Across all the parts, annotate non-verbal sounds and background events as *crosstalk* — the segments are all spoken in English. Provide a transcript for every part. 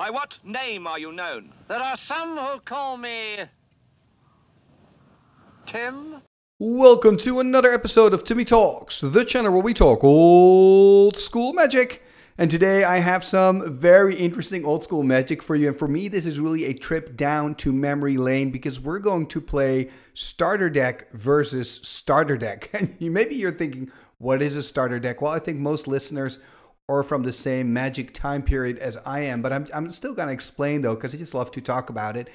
By what name are you known? There are some who call me. Tim? Welcome to another episode of Timmy Talks, the channel where we talk old school magic. And today I have some very interesting old school magic for you. And for me, this is really a trip down to memory lane because we're going to play starter deck versus starter deck. *laughs* And maybe you're thinking, what is a starter deck? Well, I think most listeners are from the same magic time period as I am, but I'm, I'm still going to explain though, because I just love to talk about it.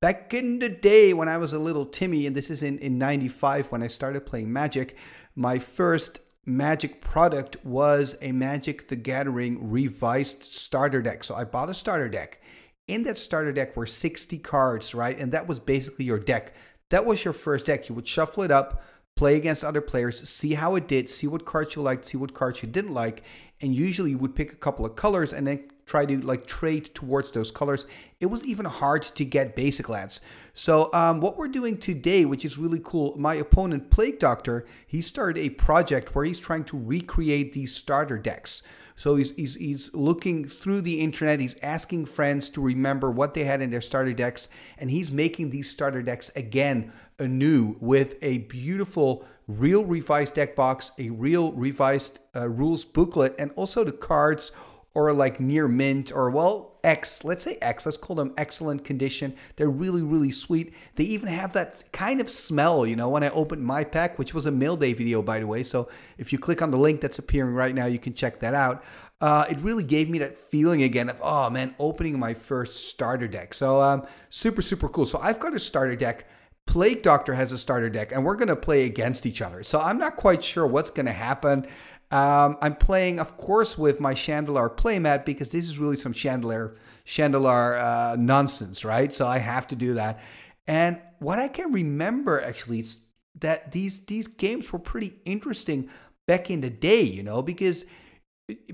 Back in the day when I was a little Timmy, and this is in, in 95 when I started playing Magic, my first Magic product was a Magic the Gathering revised starter deck. So I bought a starter deck. In that starter deck were 60 cards, right? And that was basically your deck. That was your first deck. You would shuffle it up, play against other players, see how it did, see what cards you liked, see what cards you didn't like. And usually you would pick a couple of colors and then try to like trade towards those colors. It was even hard to get basic lands. So um, what we're doing today, which is really cool, my opponent Plague Doctor, he started a project where he's trying to recreate these starter decks. So he's, he's, he's looking through the internet, he's asking friends to remember what they had in their starter decks, and he's making these starter decks again anew with a beautiful real revised deck box, a real revised uh, rules booklet, and also the cards or like near mint or well X, let's say X, let's call them excellent condition. They're really, really sweet. They even have that kind of smell, you know, when I opened my pack, which was a mail day video, by the way. So if you click on the link that's appearing right now, you can check that out. Uh, it really gave me that feeling again of, oh man, opening my first starter deck. So um, super, super cool. So I've got a starter deck. Plague Doctor has a starter deck, and we're going to play against each other. So I'm not quite sure what's going to happen. Um, I'm playing, of course, with my Chandelar playmat because this is really some Chandelar Chandelar uh, nonsense, right? So I have to do that. And what I can remember actually is that these these games were pretty interesting back in the day, you know, because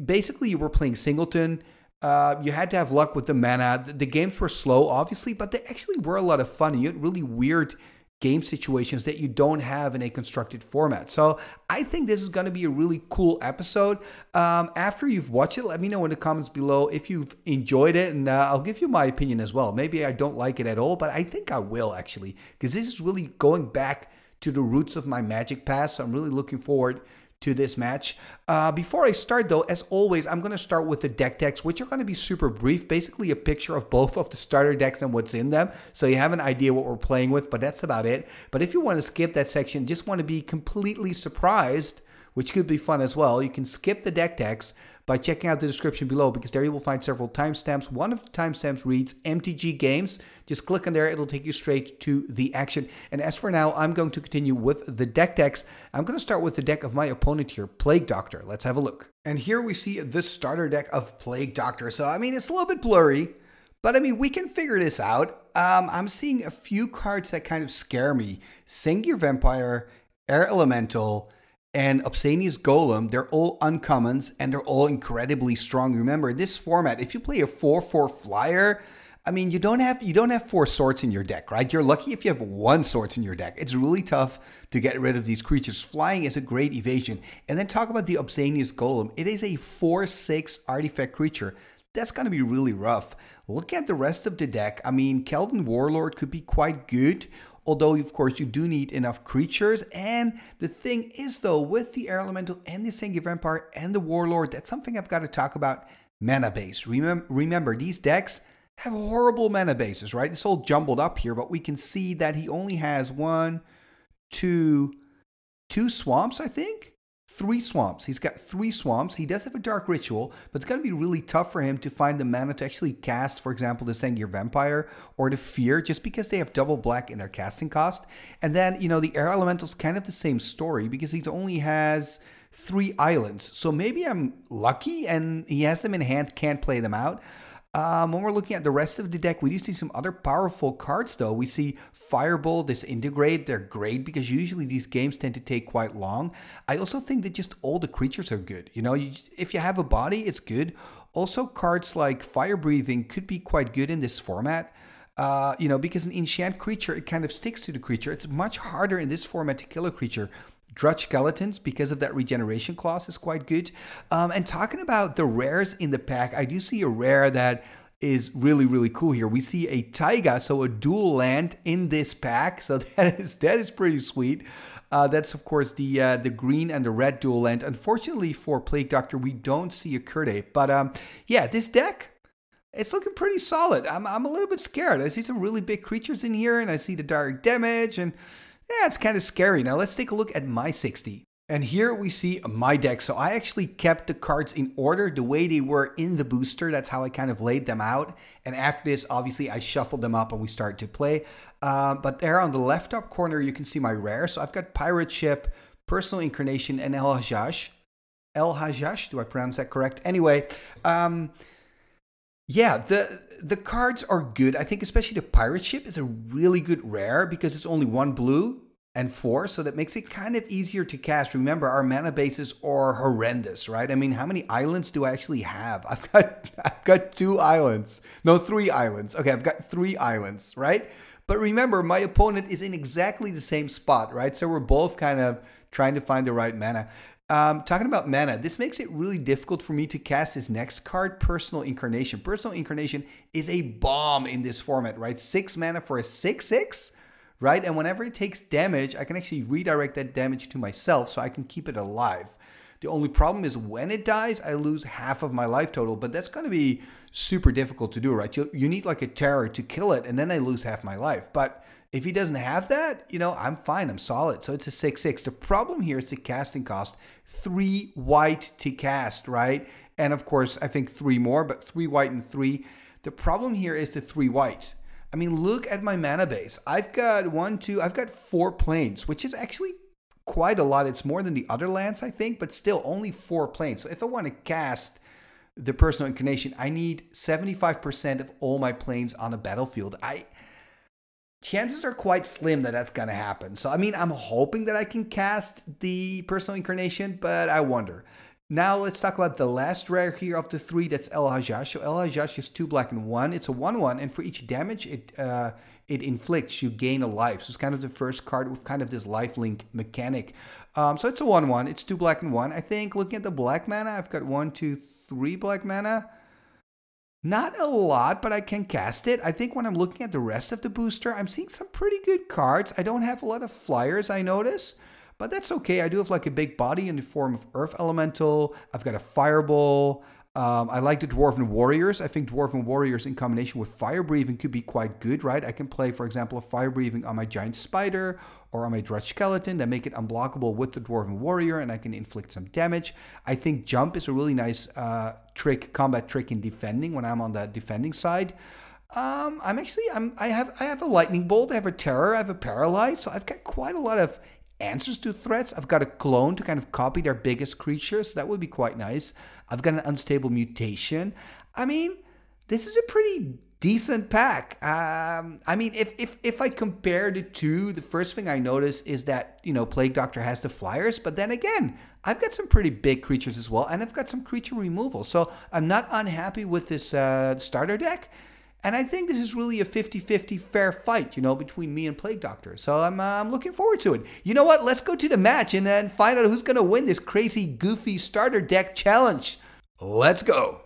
basically you were playing singleton. Uh, you had to have luck with the mana. The, the, games were slow, obviously, but they actually were a lot of fun. You had really weird game situations that you don't have in a constructed format. So I think this is going to be a really cool episode. Um, after you've watched it, let me know in the comments below if you've enjoyed it, and uh, I'll give you my opinion as well. Maybe I don't like it at all, but I think I will actually, because this is really going back to the roots of my Magic past. So I'm really looking forward to this match. Uh, before I start though, as always, I'm going to start with the deck decks, which are going to be super brief, basically a picture of both of the starter decks and what's in them. So you have an idea what we're playing with, but that's about it. But if you want to skip that section, just want to be completely surprised, which could be fun as well, you can skip the deck decks by checking out the description below because there you will find several timestamps. One of the timestamps reads MTG Games. Just click on there, it'll take you straight to the action. And as for now, I'm going to continue with the deck decks. I'm going to start with the deck of my opponent here, Plague Doctor. Let's have a look. And here we see the starter deck of Plague Doctor. So, I mean, it's a little bit blurry, but I mean, we can figure this out. Um, I'm seeing a few cards that kind of scare me Sengir Vampire, Air Elemental, and Obsianus Golem, they're all uncommons and they're all incredibly strong. Remember, in this format, if you play a 4-4 flyer, I mean, you don't have you don't have four swords in your deck, right? You're lucky if you have one swords in your deck. It's really tough to get rid of these creatures. Flying is a great evasion. And then talk about the Obsianus Golem. It is a 4-6 artifact creature. That's going to be really rough. Look at the rest of the deck. I mean, Keldon Warlord could be quite good although of course you do need enough creatures. And the thing is though, with the Air Elemental and the Sengir Vampire and the Warlord, that's something I've got to talk about mana base. Remember, remember these decks have horrible mana bases, right? It's all jumbled up here, but we can see that he only has one, two, two swamps, I think three swamps. He's got three swamps. He does have a dark ritual, but it's going to be really tough for him to find the mana to actually cast, for example, the Sengir Vampire or the Fear, just because they have double black in their casting cost. And then, you know, the Air Elemental's kind of the same story because he only has three islands. So maybe I'm lucky and he has them in hand, can't play them out. Um, when we're looking at the rest of the deck, we do see some other powerful cards though. We see Fireball, Disintegrate, they're great because usually these games tend to take quite long. I also think that just all the creatures are good. You know, you, if you have a body, it's good. Also, cards like Fire Breathing could be quite good in this format. Uh, you know, because an enchant creature, it kind of sticks to the creature. It's much harder in this format to kill a creature. Drudge Skeletons, because of that regeneration clause, is quite good. Um, and talking about the rares in the pack, I do see a rare that is really really cool here. We see a Taiga, so a dual land in this pack. So *laughs* that is that is pretty sweet. Uh, that's of course the uh, the green and the red dual land. Unfortunately for Plague Doctor, we don't see a Kurde. But um, yeah, this deck it's looking pretty solid. I'm I'm a little bit scared. I see some really big creatures in here, and I see the direct damage, and yeah, it's kind of scary. Now let's take a look at my 60. And here we see my deck. So I actually kept the cards in order the way they were in the booster. That's how I kind of laid them out. And after this, obviously, I shuffled them up and we started to play. Uh, but there on the left top corner, you can see my rare. So I've got Pirate Ship, Personal Incarnation, and El Hajjaj. El Hajjaj, do I pronounce that correct? Anyway, um, yeah, the the cards are good. I think especially the pirate ship is a really good rare because it's only one blue and four, so that makes it kind of easier to cast. Remember, our mana bases are horrendous, right? I mean, how many islands do I actually have? *laughs* I've got I've got two islands. No, three islands. Okay, I've got three islands, right? But remember, my opponent is in exactly the same spot, right? So we're both kind of trying to find the right mana. Um, talking about mana, this makes it really difficult for me to cast this next card, Personal Incarnation. Personal Incarnation is a bomb in this format, right? Six mana for a 6 6, right? And whenever it takes damage, I can actually redirect that damage to myself so I can keep it alive. The only problem is when it dies, I lose half of my life total, but that's going to be super difficult to do, right? You, you need like a terror to kill it, and then I lose half my life. But if he doesn't have that, you know, I'm fine. I'm solid. So it's a 6 6. The problem here is the casting cost. Three white to cast, right? And of course, I think three more, but three white and three. The problem here is the three white. I mean, look at my mana base. I've got one, two, I've got four plains, which is actually quite a lot. It's more than the other lands, I think, but still only four plains. So if I want to cast the personal incarnation, I need 75% of all my plains on the battlefield. I chances are quite slim that that's going to happen. So, I mean, I'm hoping that I can cast the personal incarnation, but I wonder. Now, let's talk about the last rare here of the three. That's El Hajjaj. So, El Hajjaj is two black and one. It's a 1 1, and for each damage it uh, it inflicts, you gain a life. So, it's kind of the first card with kind of this life link mechanic. Um, so, it's a 1 1. It's two black and one. I think looking at the black mana, I've got one, two, three black mana. Not a lot, but I can cast it. I think when I'm looking at the rest of the booster, I'm seeing some pretty good cards. I don't have a lot of flyers, I notice, but that's okay. I do have like a big body in the form of Earth Elemental. I've got a Fireball. Um, I like the Dwarven Warriors. I think Dwarven Warriors in combination with Fire Breathing could be quite good, right? I can play, for example, a Fire Breathing on my Giant Spider or on my Drudge Skeleton that make it unblockable with the Dwarven Warrior and I can inflict some damage. I think Jump is a really nice uh, trick, combat trick in defending when I'm on the defending side. Um, I'm actually, I'm, I have, I have a Lightning Bolt, I have a Terror, I have a Paralyze, so I've got quite a lot of answers to threats. I've got a clone to kind of copy their biggest creatures. So that would be quite nice. I've got an unstable mutation. I mean, this is a pretty decent pack. Um, I mean, if, if if I compare the two, the first thing I notice is that you know Plague Doctor has the flyers, but then again, I've got some pretty big creatures as well, and I've got some creature removal. So I'm not unhappy with this uh, starter deck. And I think this is really a 50 50 fair fight, you know, between me and Plague Doctor. So I'm, uh, I'm looking forward to it. You know what? Let's go to the match and then find out who's going to win this crazy, goofy starter deck challenge. Let's go.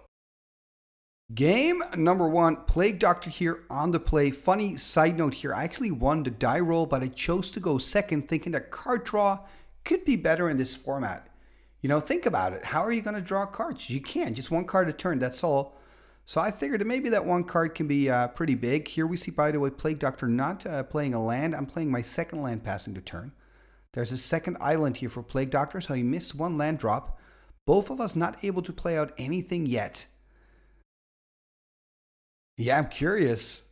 Game number one, Plague Doctor here on the play. Funny side note here, I actually won the die roll, but I chose to go second, thinking that card draw could be better in this format. You know, think about it. How are you going to draw cards? You can't. Just one card a turn, that's all. So I figured that maybe that one card can be uh, pretty big. Here we see, by the way, Plague Doctor not uh, playing a land. I'm playing my second land passing the turn. There's a second island here for Plague Doctor, so he missed one land drop. Both of us not able to play out anything yet. Yeah, I'm curious.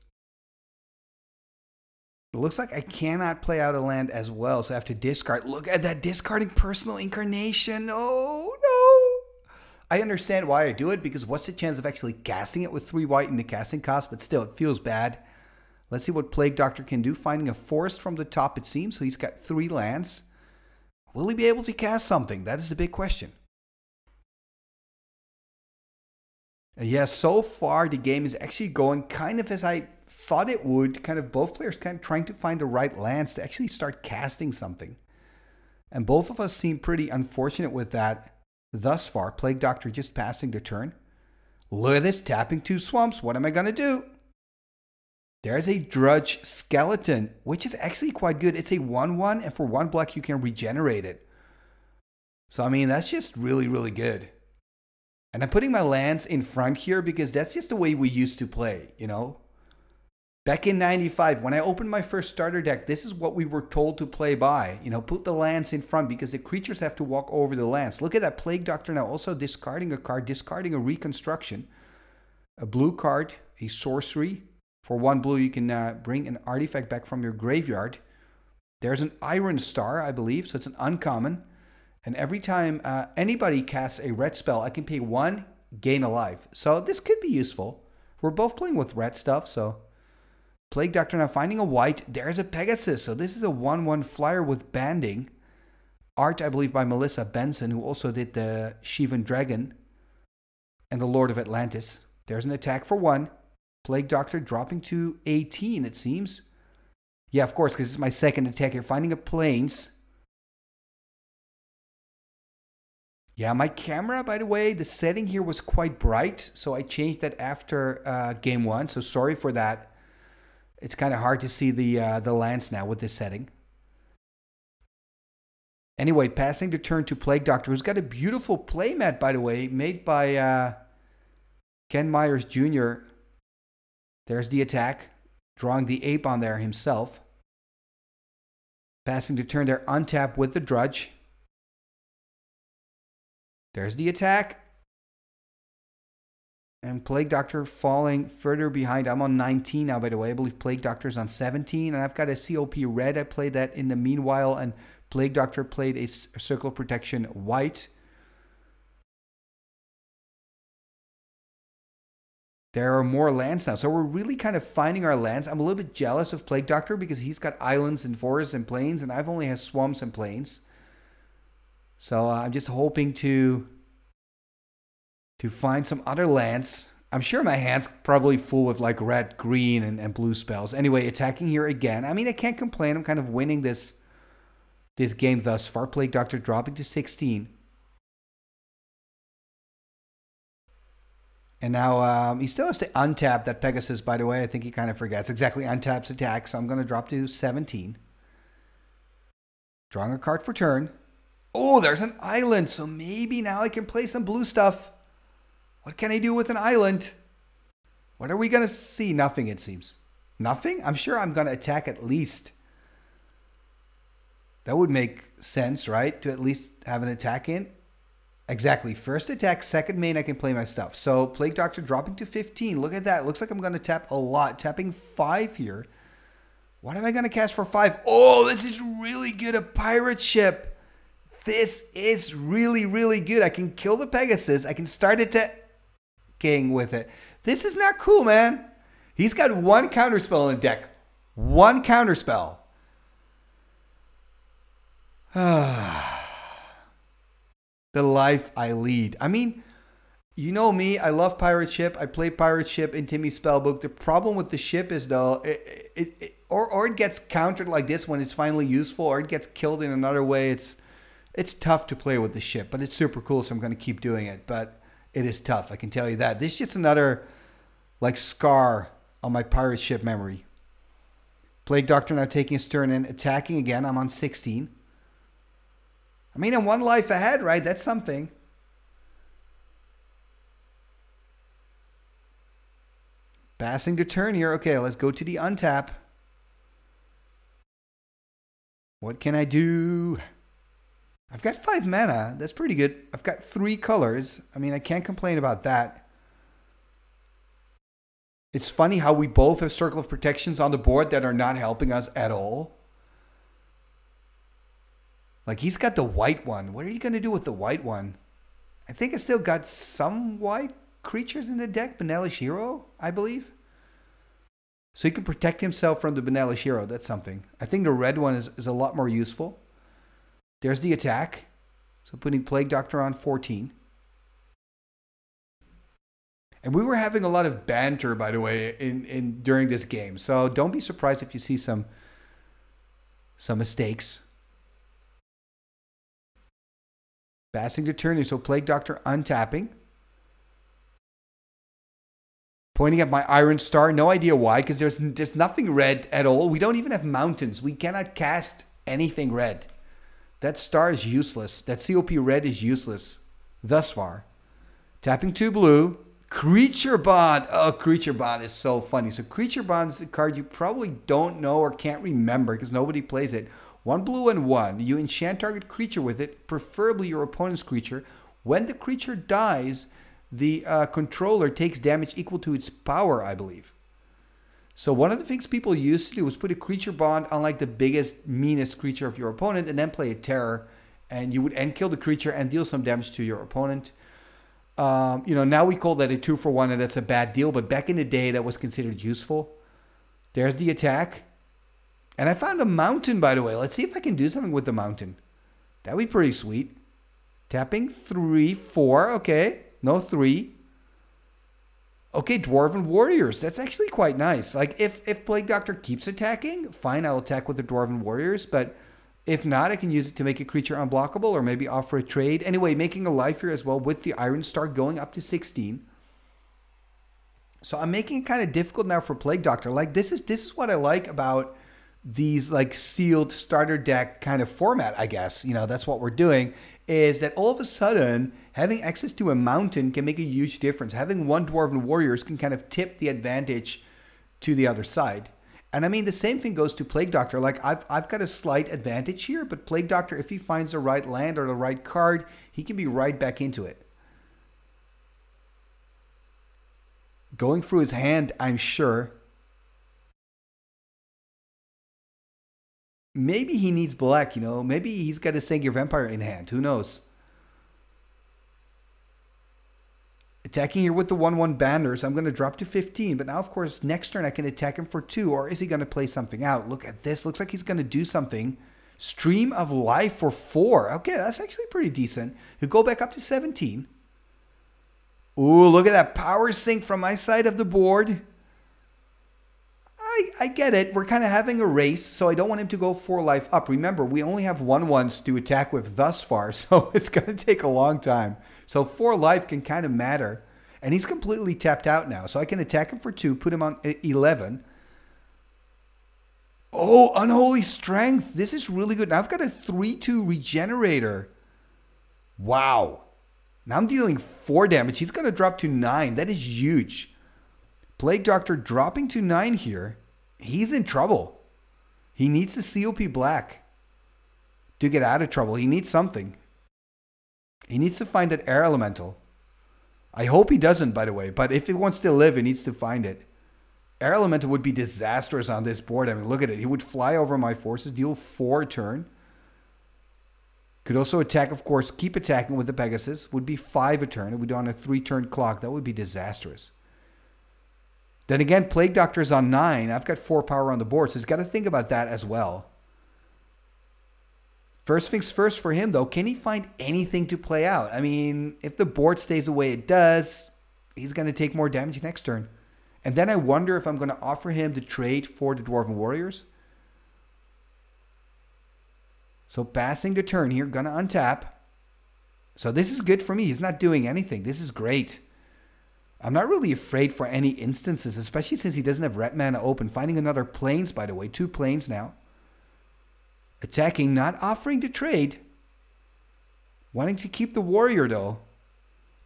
It looks like I cannot play out a land as well, so I have to discard. Look at that discarding personal incarnation. Oh, no. I understand why I do it because what's the chance of actually casting it with three white in the casting cost? But still, it feels bad. Let's see what Plague Doctor can do. Finding a forest from the top, it seems. So he's got three lands. Will he be able to cast something? That is the big question. Yes, so far the game is actually going kind of as I thought it would. Kind of both players kind of trying to find the right lands to actually start casting something. And both of us seem pretty unfortunate with that thus far. Plague Doctor just passing the turn. Look at this, tapping two swamps. What am I going to do? There's a Drudge Skeleton, which is actually quite good. It's a 1-1, and for 1 black you can regenerate it. So, I mean, that's just really, really good. And I'm putting my lands in front here because that's just the way we used to play, you know? Back in 95, when I opened my first starter deck, this is what we were told to play by. You know, put the lands in front because the creatures have to walk over the lands. Look at that Plague Doctor now, also discarding a card, discarding a Reconstruction. A blue card, a sorcery. For one blue, you can uh, bring an artifact back from your graveyard. There's an Iron Star, I believe, so it's an uncommon. And every time uh, anybody casts a red spell, I can pay one, gain a life. So this could be useful. We're both playing with red stuff, so Plague Doctor now finding a white. There's a Pegasus. So this is a 1 1 flyer with banding. Art, I believe, by Melissa Benson, who also did the Shivan Dragon and the Lord of Atlantis. There's an attack for one. Plague Doctor dropping to 18, it seems. Yeah, of course, because it's my second attack here. Finding a Plains. Yeah, my camera, by the way, the setting here was quite bright. So I changed that after uh, game one. So sorry for that. It's kind of hard to see the uh, the lands now with this setting. Anyway, passing the turn to Plague Doctor, who's got a beautiful playmat, by the way, made by uh, Ken Meyer Jr. There's the attack, drawing the ape on there himself. Passing the turn there, untap with the Drudge. There's the attack. And Plague Doctor falling further behind. I'm on 19 now, by the way. I believe Plague Doctor's on 17. And I've got a COP red. I played that in the meanwhile. And Plague Doctor played a Circle Protection white. There are more lands now. So we're really kind of finding our lands. I'm a little bit jealous of Plague Doctor because he's got islands and forests and plains. And I've only has swamps and plains. So uh, I'm just hoping to to find some other lands. I'm sure my hand's probably full with like red, green, and, and blue spells. Anyway, attacking here again. I mean, I can't complain. I'm kind of winning this this game thus far. Plague Doctor dropping to 16. And now um, he still has to untap that Pegasus, by the way. I think he kind of forgets exactly untaps attack. So I'm going to drop to 17. Drawing a card for turn. Oh, there's an island. So maybe now I can play some blue stuff. What can I do with an island? What are we going to see? Nothing, it seems. Nothing? I'm sure I'm going to attack at least. That would make sense, right? To at least have an attack in. Exactly. First attack, second main, I can play my stuff. So Plague Doctor dropping to 15. Look at that. Looks like I'm going to tap a lot. Tapping 5 here. What am I going to cast for 5? Oh, this is really good. A pirate ship. This is really, really good. I can kill the Pegasus. I can start it to king with it. This is not cool, man. He's got one counterspell in the deck. One counterspell. *sighs* the life I lead. I mean, you know me. I love pirate ship. I play pirate ship in Timmy's spellbook. The problem with the ship is though, it, it, it, or or it gets countered like this when it's finally useful, or it gets killed in another way. It's it's tough to play with the ship, but it's super cool. So I'm going to keep doing it. But it is tough. I can tell you that. This is just another like scar on my pirate ship memory. Plague Doctor now taking his turn and attacking again. I'm on 16. I mean, I'm one life ahead, right? That's something. Passing the turn here. Okay, let's go to the untap. What can I do? I've got five mana. That's pretty good. I've got three colors. I mean, I can't complain about that. It's funny how we both have Circle of Protections on the board that are not helping us at all. Like, he's got the white one. What are you going to do with the white one? I think I still got some white creatures in the deck. Benalish Hero, I believe. So he can protect himself from the Benalish Hero. That's something. I think the red one is, is a lot more useful. There's the attack. So putting Plague Doctor on 14. And we were having a lot of banter, by the way, in, in during this game. So don't be surprised if you see some some mistakes. Passing to turn, so Plague Doctor untapping. Pointing at my Iron Star, no idea why, because there's, there's nothing red at all. We don't even have mountains. We cannot cast anything red. That star is useless. That COP red is useless thus far. Tapping two blue. Creature Bond. Oh, Creature Bond is so funny. So Creature Bond is a card you probably don't know or can't remember because nobody plays it. One blue and one. You enchant target creature with it, preferably your opponent's creature. When the creature dies, the uh, controller takes damage equal to its power, I believe. So one of the things people used to do was put a creature bond on like the biggest, meanest creature of your opponent, and then play a terror, and you would end kill the creature and deal some damage to your opponent. Um, you know, now we call that a two for one, and that's a bad deal. But back in the day, that was considered useful. There's the attack, and I found a mountain, by the way. Let's see if I can do something with the mountain. That'd be pretty sweet. Tapping three, four. Okay, no three. Okay, Dwarven Warriors. That's actually quite nice. Like, if, if Plague Doctor keeps attacking, fine, I'll attack with the Dwarven Warriors. But if not, I can use it to make a creature unblockable or maybe offer a trade. Anyway, making a life here as well with the Iron Star going up to 16. So I'm making it kind of difficult now for Plague Doctor. Like, this is this is what I like about these like sealed starter deck kind of format, I guess. You know, that's what we're doing is that all of a sudden having access to a mountain can make a huge difference. Having one Dwarven Warriors can kind of tip the advantage to the other side. And I mean, the same thing goes to Plague Doctor. Like, I've, I've got a slight advantage here, but Plague Doctor, if he finds the right land or the right card, he can be right back into it. Going through his hand, I'm sure. Maybe he needs black, you know. Maybe he's got a Sengir Vampire in hand. Who knows? Attacking here with the 1-1 banners, I'm going to drop to 15. But now, of course, next turn I can attack him for 2. Or is he going to play something out? Look at this. Looks like he's going to do something. Stream of Life for 4. Okay, that's actually pretty decent. He'll go back up to 17. Ooh, look at that power sink from my side of the board. I, I get it. We're kind of having a race, so I don't want him to go 4 life up. Remember, we only have 1 ones to attack with thus far, *laughs* so it's going to take a long time. So four life can kind of matter. And he's completely tapped out now. So I can attack him for two, put him on 11. Oh, Unholy Strength. This is really good. Now I've got a 3-2 regenerator. Wow. Now I'm dealing 4 damage. He's going to drop to 9. That is huge. Plague Doctor dropping to 9 here. He's in trouble. He needs the COP Black to get out of trouble. He needs something. He needs to find that air elemental. I hope he doesn't, by the way, but if he wants to live, he needs to find it. Air elemental would be disastrous on this board. I mean, look at it. He would fly over my forces, deal four turn. Could also attack, of course, keep attacking with the Pegasus. Would be five a turn. It would be on a three turn clock. That would be disastrous. Then again, Plague Doctor is on nine. I've got four power on the board, so he's got to think about that as well. First things first for him, though, can he find anything to play out? I mean, if the board stays the way it does, he's going to take more damage next turn. And then I wonder if I'm going to offer him the trade for the Dwarven Warriors. So passing the turn here, going to untap. So this is good for me. He's not doing anything. This is great. I'm not really afraid for any instances, especially since he doesn't have red mana open. Finding another plains, by the way. Two plains now. Attacking, not offering to trade. Wanting to keep the warrior, though.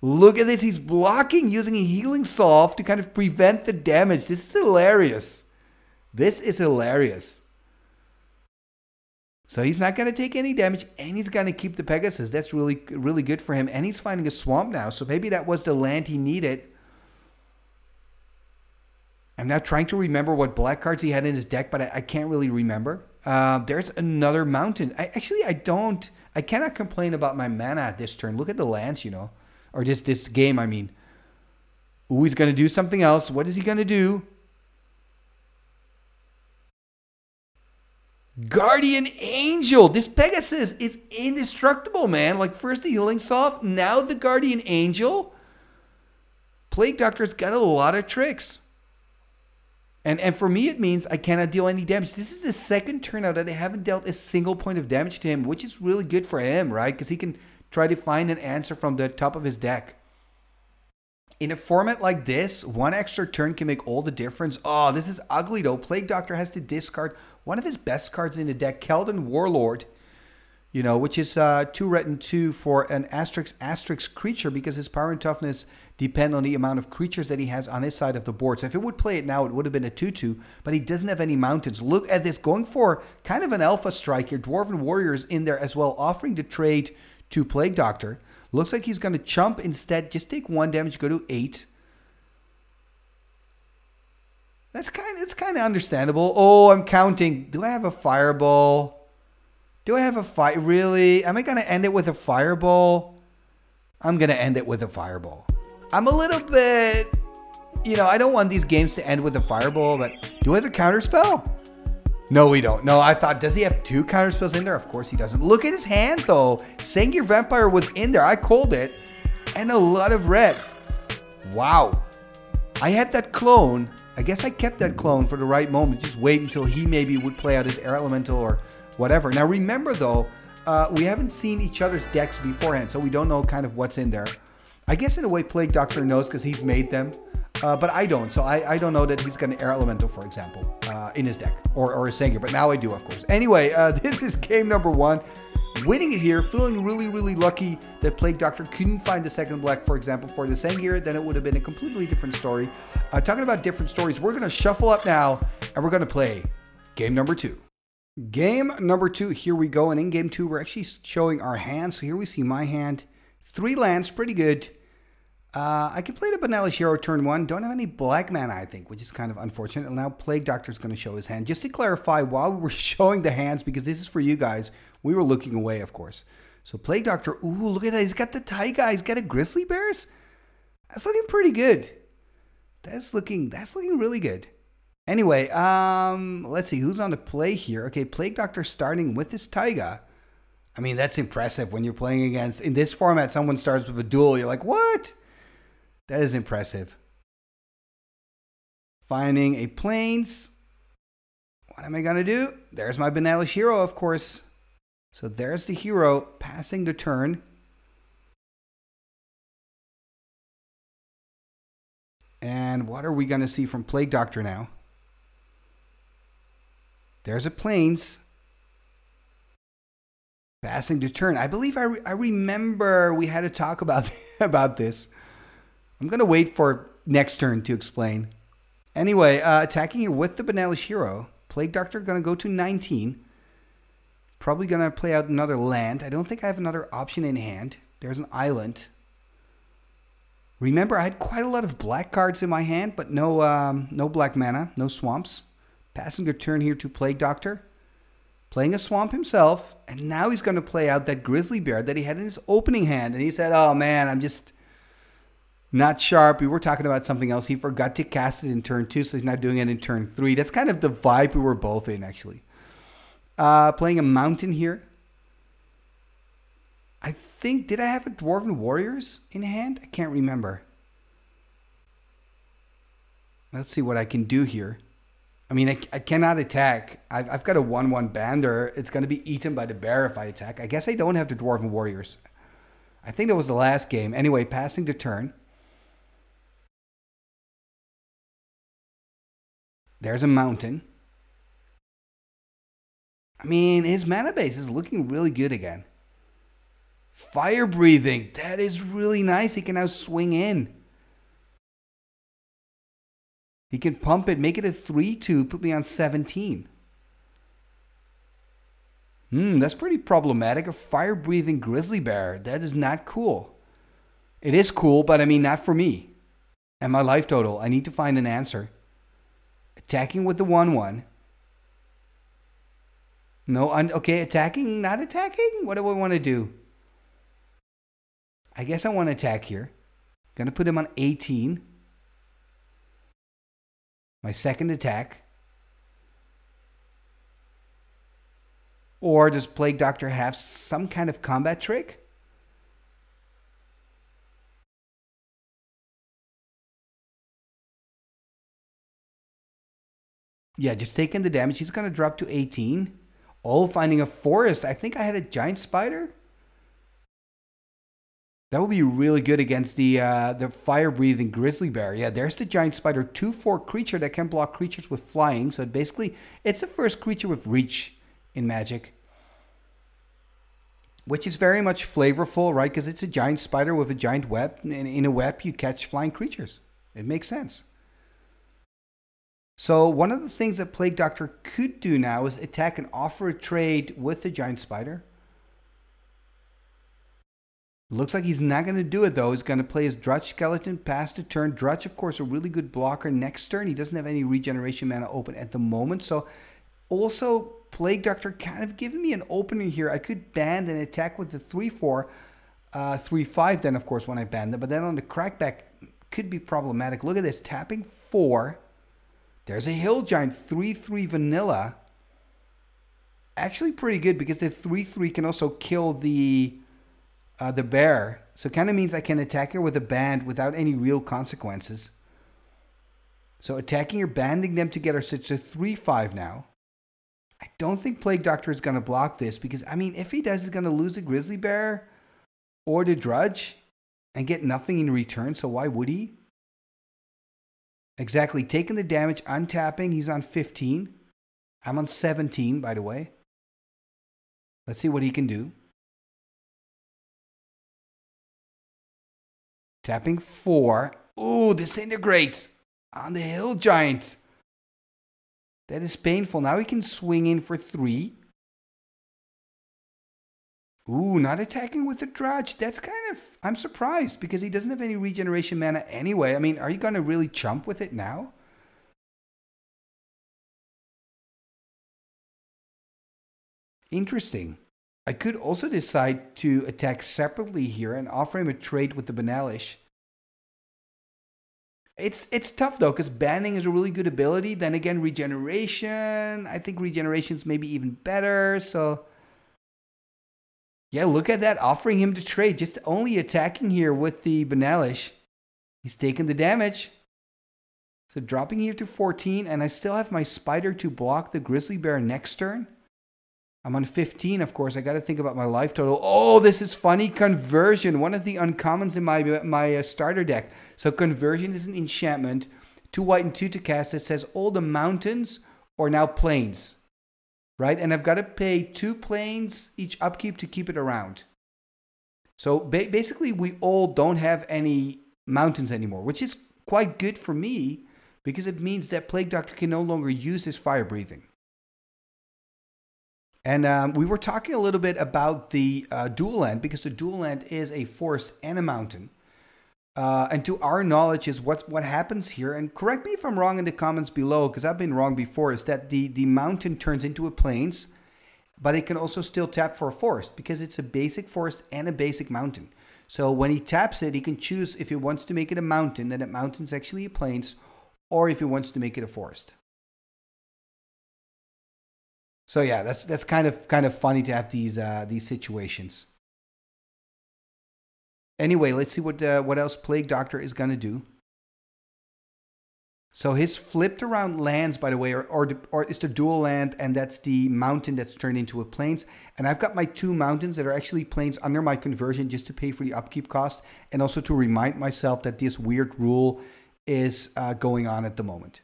Look at this. He's blocking using a healing salve to kind of prevent the damage. This is hilarious. This is hilarious. So he's not going to take any damage, and he's going to keep the Pegasus. That's really, really good for him. And he's finding a swamp now, so maybe that was the land he needed. I'm now trying to remember what black cards he had in his deck, but I, I can't really remember. Uh, there's another mountain. I actually I don't I cannot complain about my mana at this turn. Look at the lands, you know, or this this game. I mean, ooh, he's gonna do something else. What is he gonna do? Guardian Angel. This Pegasus is indestructible, man. Like first the healing salve, now the Guardian Angel. Plague Doctor's got a lot of tricks. And and for me, it means I cannot deal any damage. This is the second turnout that I haven't dealt a single point of damage to him, which is really good for him, right? Because he can try to find an answer from the top of his deck. in a format like this, one extra turn can make all the difference. Oh, this is ugly though. Plague Doctor has to discard one of his best cards in the deck, Keldon Warlord. You know, which is uh, two red and two for an asterisk asterisk creature because his power and toughness depend on the amount of creatures that he has on his side of the board. So if it would play it now, it would have been a 2-2, but he doesn't have any mountains. Look at this, going for kind of an alpha strike here. Dwarven Warriors in there as well, offering to trade to Plague Doctor. Looks like he's going to chump instead. Just take one damage, go to eight. That's kind of it's kind of understandable. Oh, I'm counting. Do I have a fireball? Do I have a fight? Really? Am I going to end it with a fireball? I'm going to end it with a fireball. I'm a little bit, you know, I don't want these games to end with a fireball, but do I have a counter spell? No, we don't. No, I thought, does he have two counterspells in there? Of course he doesn't. Look at his hand, though. Sengir Vampire was in there. I called it. And a lot of red. Wow. I had that clone. I guess I kept that clone for the right moment. Just wait until he maybe would play out his air elemental or whatever. Now remember though, uh, we haven't seen each other's decks beforehand, so we don't know kind of what's in there. I guess in a way Plague Doctor knows because he's made them. Uh, but I don't, so I, I don't know that he's got an Air Elemental, for example, uh, in his deck, or, or a Sengir, but now I do, of course. Anyway, uh, *laughs* this is game number one. Winning it here, feeling really, really lucky that Plague Doctor couldn't find the second black, for example, for the Sengir, then it would have been a completely different story. Uh, talking about different stories, we're going to shuffle up now, and we're going to play game number two. Game number two, here we go. And in game two, we're actually showing our hand. So here we see my hand. Three lands, pretty good. Uh, I can play the Benalish Hero turn one. Don't have any black mana, I think, which is kind of unfortunate. And now Plague Doctor is going to show his hand. Just to clarify, while we were *laughs* showing the hands, because this is for you guys, we were looking away, of course. So Plague Doctor, ooh, look at that. He's got the Taiga. He's got a Grizzly Bears. That's looking pretty good. That's looking, that's looking really good. Anyway, um, let's see who's on the play here. Okay, Plague Doctor starting with his Taiga. I mean, that's impressive when you're playing against in this format. Someone starts with a dual. You're like, what? That is impressive. Finding a plains. What am I going to do? There's my Benalish hero, of course. So there's the hero passing the turn. And what are we going to see from Plague Doctor now? There's a plains. Passing the turn. I believe I, re I remember we had to talk about, *laughs* about this. I'm going to wait for next turn to explain. Anyway, uh, attacking here with the Benalish Hero. Plague Doctor going to go to 19. Probably going to play out another land. I don't think I have another option in hand. There's an island. Remember, I had quite a lot of black cards in my hand, but no, um, no black mana, no swamps. Passing a turn here to Plague Doctor. Playing a swamp himself, and now he's going to play out that Grizzly Bear that he had in his opening hand. And he said, oh man, I'm just not sharp. We were talking about something else. He forgot to cast it in turn two, so he's not doing it in turn three. That's kind of the vibe we were both in, actually. Uh, playing a mountain here. I think, did I have a Dwarven Warriors in hand? I can't remember. Let's see what I can do here. I mean, I, I cannot attack. I've, I've got a 1-1 Bander. It's going to be eaten by the bear if I attack. I guess I don't have the Dwarven Warriors. I think that was the last game. Anyway, passing the turn. There's a mountain. I mean, his mana base is looking really good again. Fire breathing. That is really nice. He can now swing in. He can pump it, make it a 3 2, put me on 17. Hmm, that's pretty problematic. A fire breathing grizzly bear. That is not cool. It is cool, but I mean, not for me. And my life total. I need to find an answer. Attacking with the 1 1. No, okay, attacking, not attacking? What do I want to do? I guess I want to attack here. Gonna put him on 18. My second attack. Or does Plague Doctor have some kind of combat trick? Yeah, just taking the damage. He's going to drop to 18. Oh, finding a forest. I think I had a giant spider. That would be really good against the uh, the fire breathing grizzly bear. Yeah, there's the giant spider 2 4 creature that can block creatures with flying. So basically, it's the first creature with reach in magic. Which is very much flavorful, right? Because it's a giant spider with a giant web. And in a web, you catch flying creatures. It makes sense. So, one of the things that Plague Doctor could do now is attack and offer a trade with the giant spider. Looks like he's not going to do it though. He's going to play his Drudge Skeleton past the turn. Drudge, of course, a really good blocker next turn. He doesn't have any regeneration mana open at the moment. So also Plague Doctor kind of giving me an opening here. I could band and attack with the 3-4, uh, 3-5 then of course when I band it. But then on the crackback could be problematic. Look at this. Tapping 4. There's a Hill Giant 3-3 vanilla. Actually pretty good because the 3-3 can also kill the uh, the bear. So it kind of means I can attack her with a band without any real consequences. So attacking or banding them together, so it's a 3-5 now. I don't think Plague Doctor is going to block this because, I mean, if he does, he's going to lose the Grizzly Bear or the Drudge and get nothing in return. So why would he? Exactly. Taking the damage, untapping. He's on 15. I'm on 17, by the way. Let's see what he can do. Tapping four. Ooh, disintegrates on the hill giant. That is painful. Now he can swing in for three. Ooh, not attacking with the drudge. That's kind of, I'm surprised because he doesn't have any regeneration mana anyway. I mean, are you going to really chump with it now? Interesting. I could also decide to attack separately here and offer him a trade with the Benalish. It's it's tough though because banding is a really good ability. Then again, regeneration. I think regeneration is maybe even better. So yeah, look at that, offering him to trade, just only attacking here with the Benalish. He's taking the damage. So dropping here to 14, and I still have my Spider to block the Grizzly Bear next turn. I'm on 15, of course. I got to think about my life total. Oh, this is funny. Conversion, one of the uncommons in my my uh, starter deck. So conversion is an enchantment, two white and two to cast. It says all the mountains are now plains, right? And I've got to pay two plains each upkeep to keep it around. So ba basically, we all don't have any mountains anymore, which is quite good for me because it means that Plague Doctor can no longer use his fire breathing. And um, we were talking a little bit about the uh, dual land because the dual land is a forest and a mountain. Uh, and to our knowledge is what what happens here. And correct me if I'm wrong in the comments below because I've been wrong before. Is that the the mountain turns into a plains, but it can also still tap for a forest because it's a basic forest and a basic mountain. So when he taps it, he can choose if he wants to make it a mountain, then that mountain's actually a plains, or if he wants to make it a forest. So yeah, that's that's kind of kind of funny to have these uh, these situations. Anyway, let's see what uh, what else Plague Doctor is gonna do. So his flipped around lands, by the way, or, or, or it's the dual land, and that's the mountain that's turned into a plains. And I've got my two mountains that are actually plains under my conversion just to pay for the upkeep cost, and also to remind myself that this weird rule is uh, going on at the moment.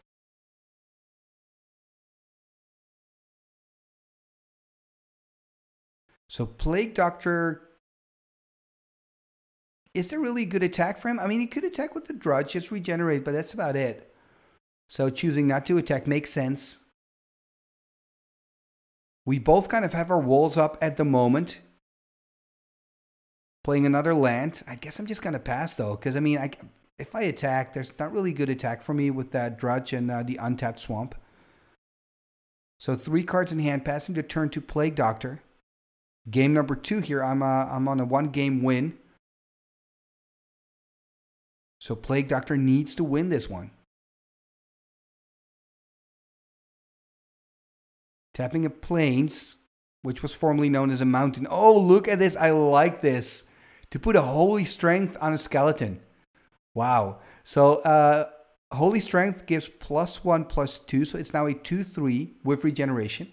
So Plague Doctor is there really a good attack for him? I mean, he could attack with the Drudge, just regenerate, but that's about it. So choosing not to attack makes sense. We both kind of have our walls up at the moment. Playing another land. I guess I'm just going to pass, though, because, I mean, I, if I attack, there's not really good attack for me with that Drudge and uh, the Untapped Swamp. So three cards in hand, passing to turn to Plague Doctor. Game number two here. I'm uh, I'm on a one game win. So Plague Doctor needs to win this one. Tapping a plains, which was formerly known as a mountain. Oh, look at this. I like this. To put a holy strength on a skeleton. Wow. So uh, holy strength gives plus one, plus two. So it's now a 2 3 with regeneration.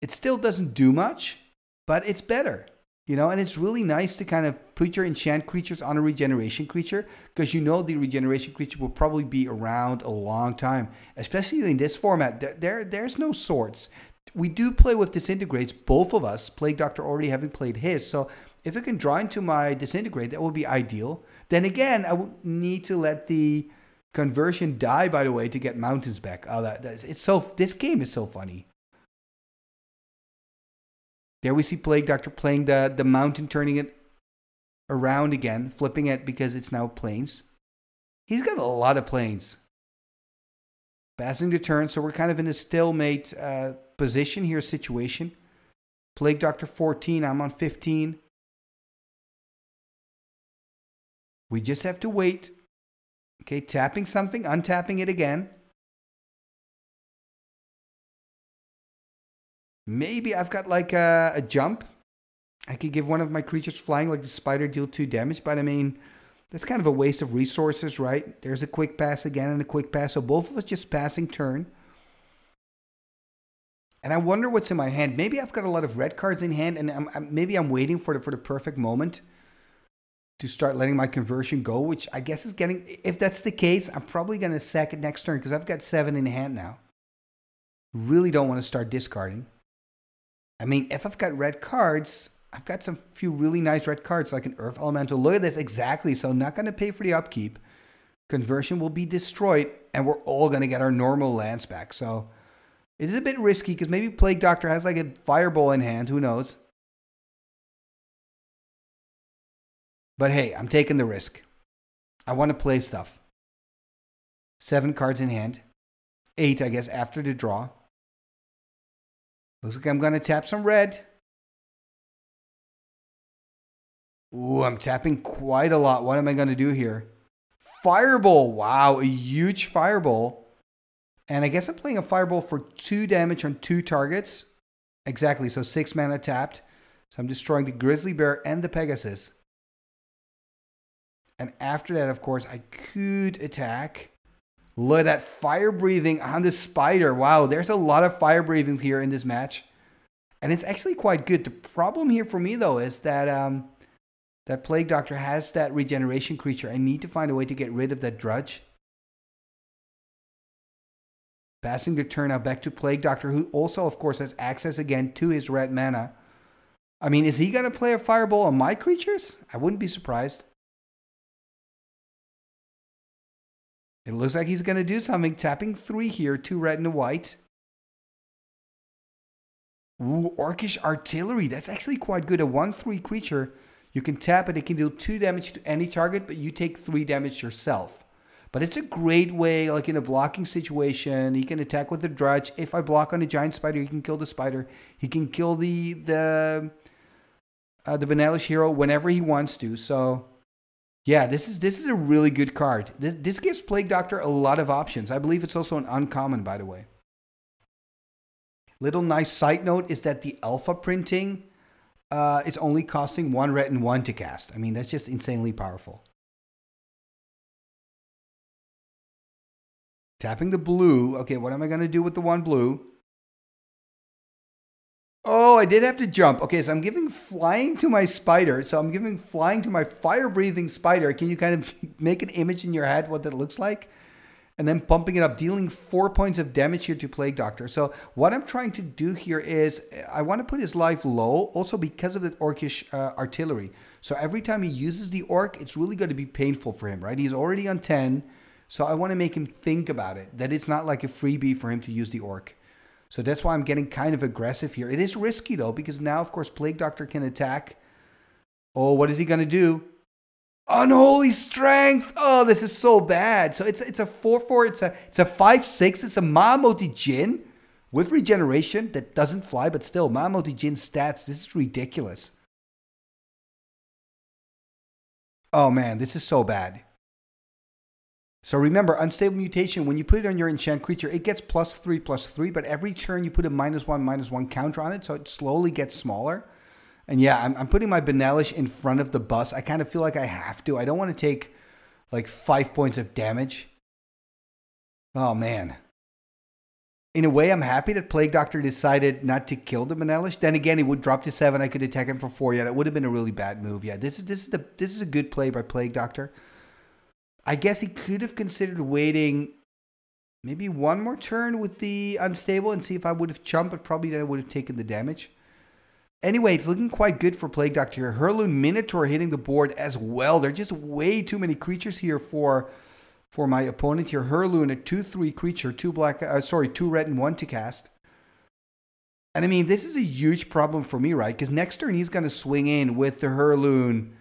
It still doesn't do much, but it's better. You know, and it's really nice to kind of put your enchant creatures on a regeneration creature because you know the regeneration creature will probably be around a long time, especially in this format. There, there there's no sorts. We do play with disintegrates, both of us, Plague Doctor already having played his. So if I can draw into my disintegrate, that would be ideal. Then again, I would need to let the conversion die, by the way, to get mountains back. Oh, that, it's so, this game is so funny. There we see Plague Doctor playing the, the mountain, turning it around again, flipping it because it's now plains. He's got a lot of plains. Passing the turn, so we're kind of in a stalemate uh, position here, situation. Plague Doctor 14, I'm on 15. We just have to wait. Okay, tapping something, untapping it again. Maybe I've got like a, a, jump. I could give one of my creatures flying like the spider deal two damage, but I mean, that's kind of a waste of resources, right? There's a quick pass again and a quick pass. So both of us just passing turn. And I wonder what's in my hand. Maybe I've got a lot of red cards in hand, and I'm, I'm, maybe I'm waiting for the, for the perfect moment to start letting my conversion go, which I guess is getting. If that's the case, I'm probably going to sack it next turn because I've got seven in hand now. Really don't want to start discarding. I mean, if I've got red cards, I've got some few really nice red cards, like an Earth Elemental. Look at this, exactly. So I'm not going to pay for the upkeep. Conversion will be destroyed, and we're all going to get our normal lands back. So it is a bit risky because maybe Plague Doctor has like a Fireball in hand. Who knows? But hey, I'm taking the risk. I want to play stuff. Seven cards in hand. Eight, I guess, after the draw. Looks like I'm going to tap some red. Ooh, I'm tapping quite a lot. What am I going to do here? Fireball. Wow, a huge fireball. And I guess I'm playing a fireball for two damage on two targets. Exactly, so six mana tapped. So I'm destroying the Grizzly Bear and the Pegasus. And after that, of course, I could attack. Look at that fire breathing on the spider. Wow, there's a lot of fire breathing here in this match. And it's actually quite good. The problem here for me, though, is that um, that Plague Doctor has that regeneration creature. I need to find a way to get rid of that Drudge. Passing the turn now back to Plague Doctor, who also, of course, has access again to his red mana. I mean, is he going to play a Fireball on my creatures? I wouldn't be surprised. It looks like he's going to do something. Tapping three here, two red and a white. Ooh, Orcish Artillery. That's actually quite good. A 1-3 creature. You can tap it. It can deal 2 damage to any target, but you take 3 damage yourself. But it's a great way, like in a blocking situation, he can attack with the Drudge. If I block on a Giant Spider, he can kill the Spider. He can kill the the uh, the Benalish Hero whenever he wants to. So yeah, this is this is a really good card. This, this gives Plague Doctor a lot of options. I believe it's also an uncommon, by the way. Little nice side note is that the alpha printing uh, is only costing one red and one to cast. I mean, that's just insanely powerful. Tapping the blue. Okay, what am I going to do with the one blue? Oh, I did have to jump. Okay, so I'm giving flying to my spider. So I'm giving flying to my fire breathing spider. Can you kind of *laughs* make an image in your head what that looks like? And then pumping it up, dealing four points of damage here to Plague Doctor. So what I'm trying to do here is I want to put his life low, also because of the Orcish uh, artillery. So every time he uses the Orc, it's really going to be painful for him, right? He's already on 10. So I want to make him think about it, that it's not like a freebie for him to use the Orc. So that's why I'm getting kind of aggressive here. It is risky though, because now, of course, Plague Doctor can attack. Oh, what is he going to do? Unholy strength. Oh, this is so bad. So it's it's a 4-4, it's a it's a 5-6, it's a Mahamoti Djinn with regeneration that doesn't fly, but still Mahamoti Djinn stats. This is ridiculous. Oh man, this is so bad. So remember, unstable mutation, when you put it on your enchant creature, it gets plus three, plus three, but every turn you put a minus one, minus one counter on it, so it slowly gets smaller. And yeah, I'm, I'm putting my Benalish in front of the bus. I kind of feel like I have to. I don't want to take like five points of damage. Oh man. in a way, I'm happy that Plague Doctor decided not to kill the Benalish. Then again, he would drop to seven. I could attack him for four. Yeah, that would have been a really bad move. Yeah, this is this is the this is a good play by Plague Doctor. I guess he could have considered waiting maybe one more turn with the unstable and see if I would have jumped, but probably then I would have taken the damage. Anyway, it's looking quite good for Plague Doctor here. Hurloon Minotaur hitting the board as well. There are just way too many creatures here for for my opponent here. Hurloon, a 2-3 creature, two black, uh, sorry, two red and one to cast. And I mean, this is a huge problem for me, right? Because next turn he's going to swing in with the Hurloon,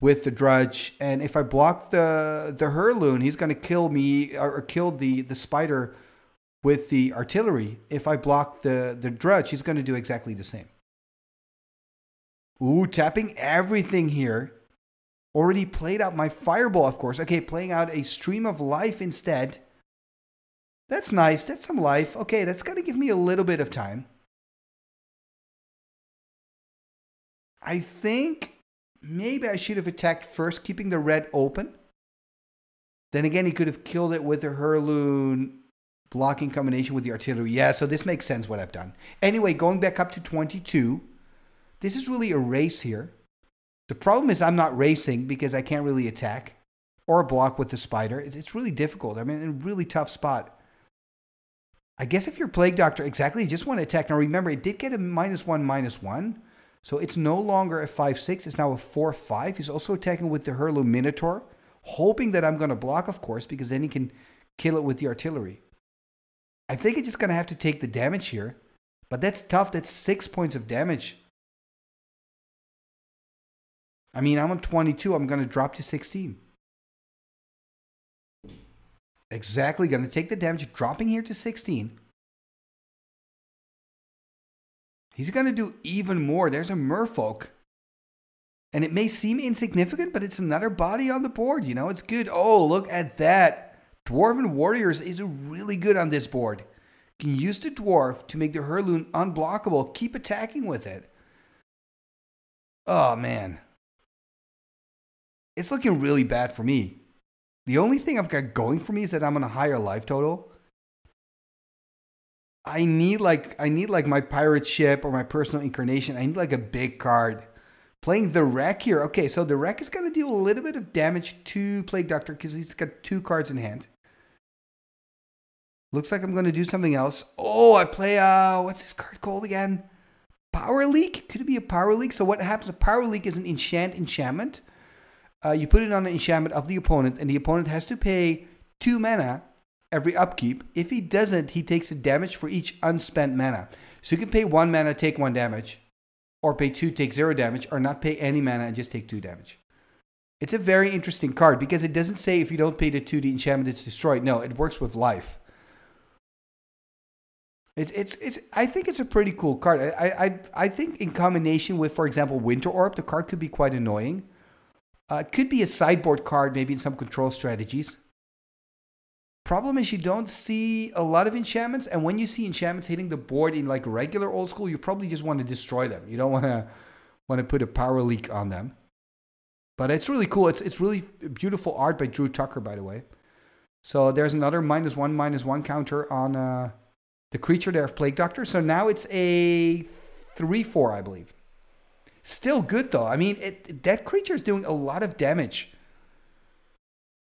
with the Drudge, and if I block the the Hurloon, he's going to kill me or, or kill the the Spider with the Artillery. If I block the the Drudge, he's going to do exactly the same. Ooh, tapping everything here. Already played out my fireball, of course. Okay, playing out a stream of life instead. That's nice. That's some life. Okay, that's going to give me a little bit of time. I think maybe I should have attacked first, keeping the red open. Then again, he could have killed it with the Hurloon blocking combination with the artillery. Yeah, so this makes sense what I've done. Anyway, going back up to 22. This is really a race here. The problem is I'm not racing because I can't really attack or block with the spider. It's, it's really difficult. I'm in a really tough spot. I guess if you're Plague Doctor, exactly, you just want to attack. Now remember, it did get a minus one, minus one. So it's no longer a 5-6, it's now a 4-5. He's also attacking with the Hurloon Minotaur, hoping that I'm going to block, of course, because then he can kill it with the artillery. I think it's just going to have to take the damage here. But that's tough. That's six points of damage. I mean, I'm on 22. I'm going to drop to 16. Exactly. Going to take the damage, dropping here to 16. He's going to do even more. There's a merfolk. And it may seem insignificant, but it's another body on the board. You know, it's good. Oh, look at that. Dwarven Warriors is really good on this board. Can use the dwarf to make the Hurloon unblockable. Keep attacking with it. Oh, man it's looking really bad for me. The only thing I've got going for me is that I'm on a higher life total. I need like I need like my pirate ship or my personal incarnation. I need like a big card. Playing the wreck here. Okay, so the wreck is going to deal a little bit of damage to Plague Doctor because he's got two cards in hand. Looks like I'm going to do something else. Oh, I play, uh, what's this card called again? Power Leak? Could it be a Power Leak? So what happens? A Power Leak is an enchant enchantment uh, you put it on the enchantment of the opponent, and the opponent has to pay two mana every upkeep. If he doesn't, he takes a damage for each unspent mana. So you can pay one mana, take one damage, or pay two, take zero damage, or not pay any mana and just take two damage. It's a very interesting card because it doesn't say if you don't pay the two, the enchantment is destroyed. No, it works with life. It's it's it's. I think it's a pretty cool card. I I I think in combination with, for example, Winter Orb, the card could be quite annoying. Uh, it could be a sideboard card, maybe in some control strategies. Problem is, you don't see a lot of enchantments, and when you see enchantments hitting the board in like regular old school, you probably just want to destroy them. You don't want to want to put a power leak on them. But it's really cool. It's it's really beautiful art by Drew Tucker, by the way. So there's another minus one minus one counter on uh, the creature there of Plague Doctor. So now it's a three four, I believe. Still good though. I mean, it, that creature is doing a lot of damage.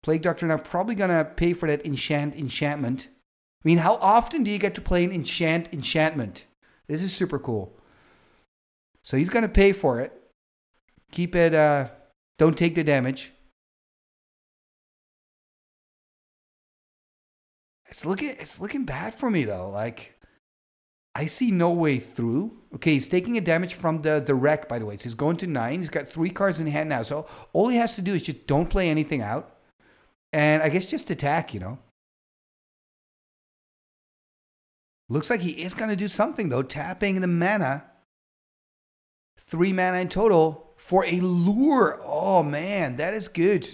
Plague Doctor now probably gonna pay for that enchant enchantment. I mean, how often do you get to play an enchant enchantment? This is super cool. So he's gonna pay for it. Keep it. Uh, don't take the damage. It's looking. It's looking bad for me though. Like I see no way through. Okay, he's taking a damage from the, the wreck, by the way. So he's going to nine. He's got three cards in hand now. So all he has to do is just don't play anything out. And I guess just attack, you know. Looks like he is going to do something, though. Tapping the mana. Three mana in total for a lure. Oh, man, that is good.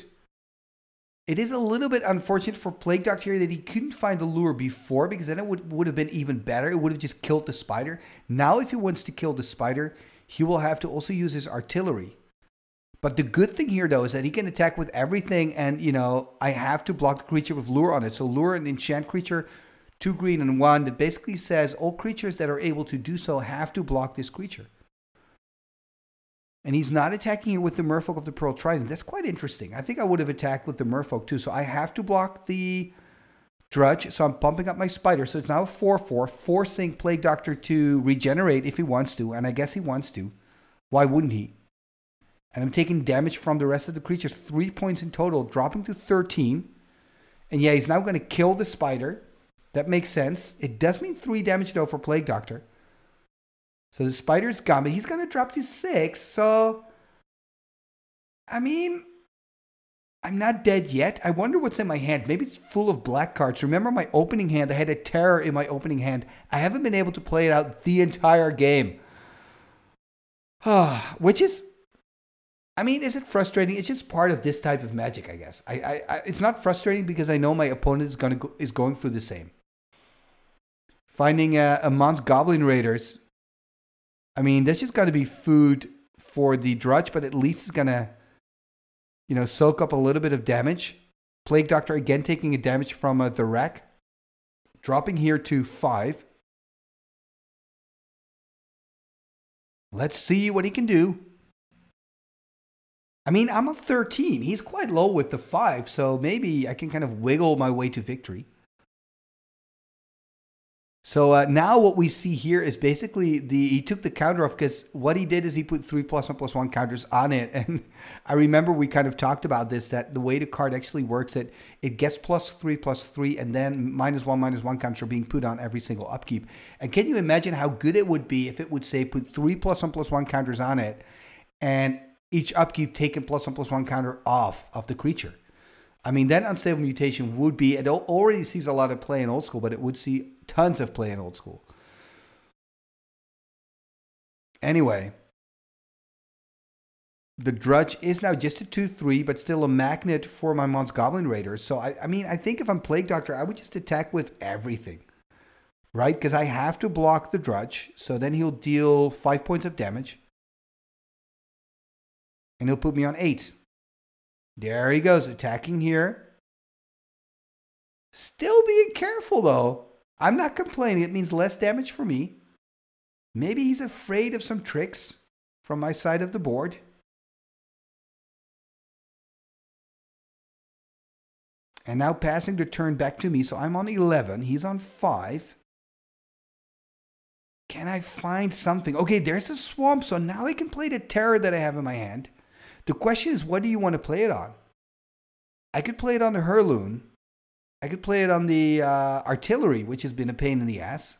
It is a little bit unfortunate for Plague Doctor here that he couldn't find the lure before because then it would, would have been even better. It would have just killed the spider. Now, if he wants to kill the spider, he will have to also use his artillery. But the good thing here, though, is that he can attack with everything, and you know I have to block the creature with lure on it. So lure an enchant creature two green and one that basically says all creatures that are able to do so have to block this creature. And he's not attacking here with the Merfolk of the Pearl Trident. That's quite interesting. I think I would have attacked with the Merfolk too. So I have to block the Drudge. So I'm bumping up my Spider. So it's now a 4 4, forcing Plague Doctor to regenerate if he wants to. And I guess he wants to. Why wouldn't he? And I'm taking damage from the rest of the creatures. Three points in total, dropping to 13. And yeah, he's now going to kill the Spider. That makes sense. It does mean three damage though for Plague Doctor. So the spider's gone, but he's going to drop to six. So, I mean, I'm not dead yet. I wonder what's in my hand. Maybe it's full of black cards. Remember my opening hand? I had a terror in my opening hand. I haven't been able to play it out the entire game. *sighs* Which is, I mean, is it frustrating? It's just part of this type of magic, I guess. I, I, I it's not frustrating because I know my opponent is going to go, is going through the same. Finding a, a Mons Goblin Raiders I mean, that's just got to be food for the Drudge, but at least it's going to, you know, soak up a little bit of damage. Plague Doctor again taking a damage from uh, the wreck, dropping here to five. Let's see what he can do. I mean, I'm a 13. He's quite low with the five, so maybe I can kind of wiggle my way to victory. So uh, now what we see here is basically the he took the counter off because what he did is he put three plus one plus one counters on it, *laughs* and I remember we kind of talked about this that the way the card actually works it it gets plus three plus three and then minus one minus one counter being put on every single upkeep. And can you imagine how good it would be if it would say put three plus one plus one counters on it, and each upkeep taken plus one plus one counter off of the creature? I mean, that unstable mutation would be, it already sees a lot of play in old school, but it would see tons of play in old school. Anyway, the Drudge is now just a 2 3, but still a magnet for my Mons Goblin Raiders. So, I, I mean, I think if I'm Plague Doctor, I would just attack with everything, right? Because I have to block the Drudge. So then he'll deal 5 points of damage. And he'll put me on 8. There he goes, attacking here. Still being careful though. I'm not complaining. It means less damage for me. Maybe he's afraid of some tricks from my side of the board. And now passing the turn back to me. So I'm on 11. He's on 5. Can I find something? Okay, there's a swamp. So now I can play the terror that I have in my hand. The question is, what do you want to play it on? I could play it on the Hurloon. I could play it on the uh, artillery, which has been a pain in the ass.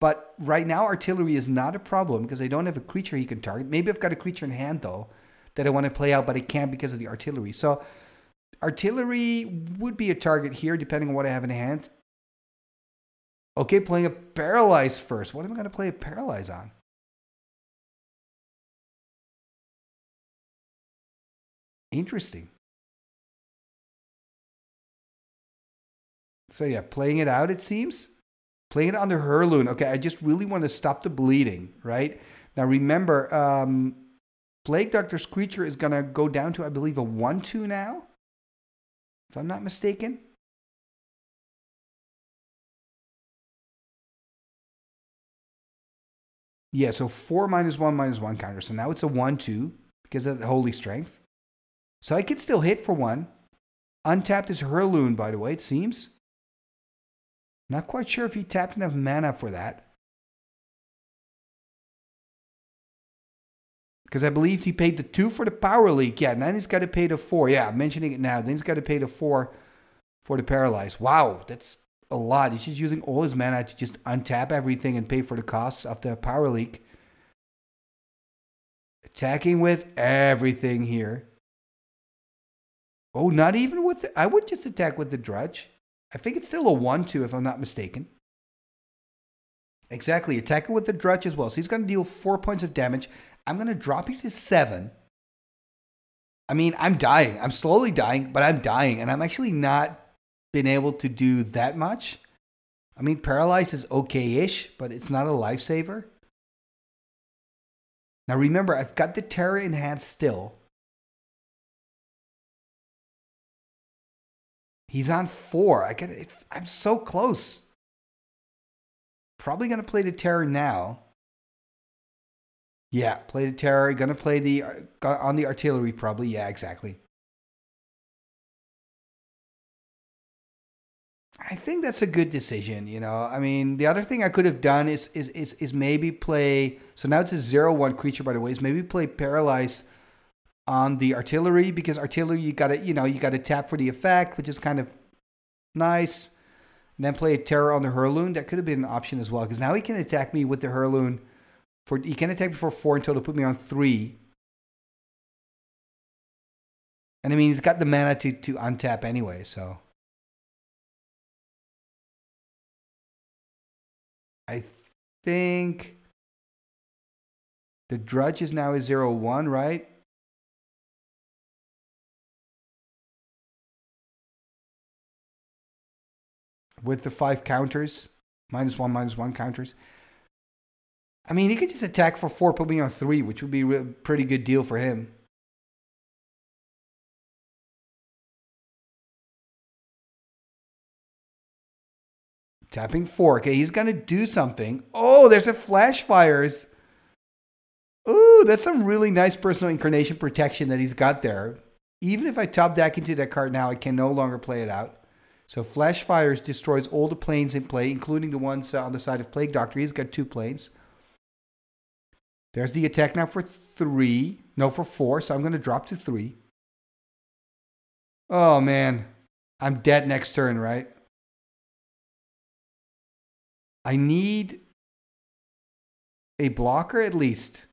But right now, artillery is not a problem because I don't have a creature he can target. Maybe I've got a creature in hand, though, that I want to play out, but I can't because of the artillery. So, artillery would be a target here, depending on what I have in hand. Okay, playing a paralyze first. What am I going to play a paralyze on? Interesting. So yeah, playing it out, it seems. Playing it under Hurloon. Okay, I just really want to stop the bleeding, right? Now remember, um, Plague Doctor's creature is going to go down to, I believe, a 1-2 now. If I'm not mistaken. Yeah, so 4 minus 1 minus 1 counter. So now it's a 1-2 because of the Holy Strength. So I could still hit for one. Untapped is Hurloon, by the way, it seems. Not quite sure if he tapped enough mana for that. Because I believe he paid the two for the power leak. Yeah, then he's got to pay the four. Yeah, mentioning it now. Then he's got to pay the four for the paralyze. Wow, that's a lot. He's just using all his mana to just untap everything and pay for the costs of the power leak. Attacking with everything here. Oh, not even with the, I would just attack with the Drudge. I think it's still a 1 2 if I'm not mistaken. Exactly. Attack Attacking with the Drudge as well. So he's going to deal four points of damage. I'm going to drop you to seven. I mean, I'm dying. I'm slowly dying, but I'm dying. And I'm actually not been able to do that much. I mean, paralyze is okay ish, but it's not a lifesaver. Now remember, I've got the terror in hand still. He's on four. I get it. I'm so close. Probably going to play the Terror now. Yeah, play the Terror. Going to play the uh, on the artillery probably. Yeah, exactly. I think that's a good decision. You know, I mean, the other thing I could have done is is is, is maybe play. So now it's a zero one creature, by the way. Is maybe play paralyze on the artillery because artillery you got to you know you got to tap for the effect, which is kind of nice. And then play a terror on the Hurloon. That could have been an option as well because now he can attack me with the Hurloon. For he can attack me for four until to put me on three. And I mean, he's got the mana to to untap anyway, so. I think the Drudge is now a zero one, right? With the five counters, minus one, minus one counters. I mean, he could just attack for four, put me on three, which would be a pretty good deal for him. Tapping four. Okay, he's gonna do something. Oh, there's a flash fires. Ooh, that's some really nice personal incarnation protection that he's got there. Even if I top deck into that card now, I can no longer play it out. So Flash Fires destroys all the plains in play, including the ones uh, on the side of Plague Doctor. He's got two plains. There's the attack now for three. No, for four. So I'm going to drop to three. Oh, man. I'm dead next turn, right? I need a blocker at least.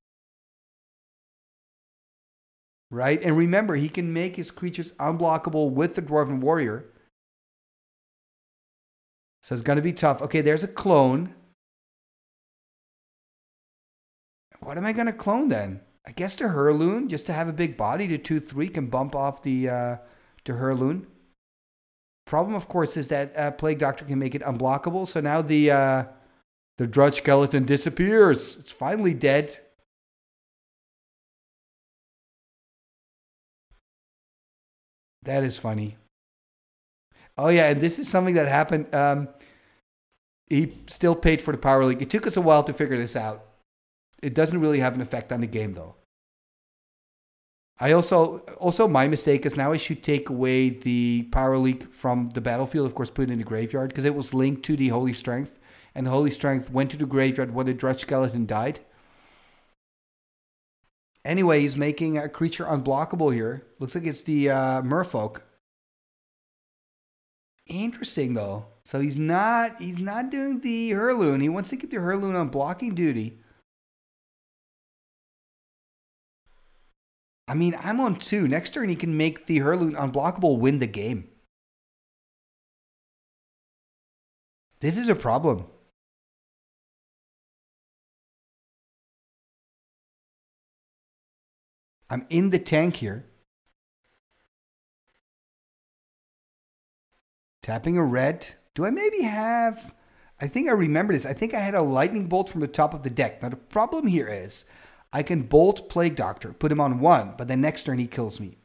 Right? And remember, he can make his creatures unblockable with the Dwarven Warrior. So it's going to be tough. Okay, there's a clone. What am I going to clone then? I guess the Hurloon, just to have a big body. to 2 3 can bump off the, uh, the Hurloon. Problem, of course, is that uh, Plague Doctor can make it unblockable. So now the uh, the Drudge skeleton disappears. It's finally dead. That is funny. Oh yeah, and this is something that happened. Um, he still paid for the power leak. It took us a while to figure this out. It doesn't really have an effect on the game though. I also also my mistake is now I should take away the power leak from the battlefield, of course, put it in the graveyard because it was linked to the holy strength, and the holy strength went to the graveyard when the drudge skeleton died. Anyway, he's making a creature unblockable here. Looks like it's the uh, merfolk. Interesting though. So he's not he's not doing the Hurloon. He wants to keep the Hurloon on blocking duty. I mean, I'm on two. Next turn, he can make the Hurloon unblockable win the game. This is a problem. I'm in the tank here. Tapping a red. Do I maybe have... I think I remember this. I think I had a lightning bolt from the top of the deck. Now, the problem here is I can bolt Plague Doctor, put him on one, but then next turn he kills me.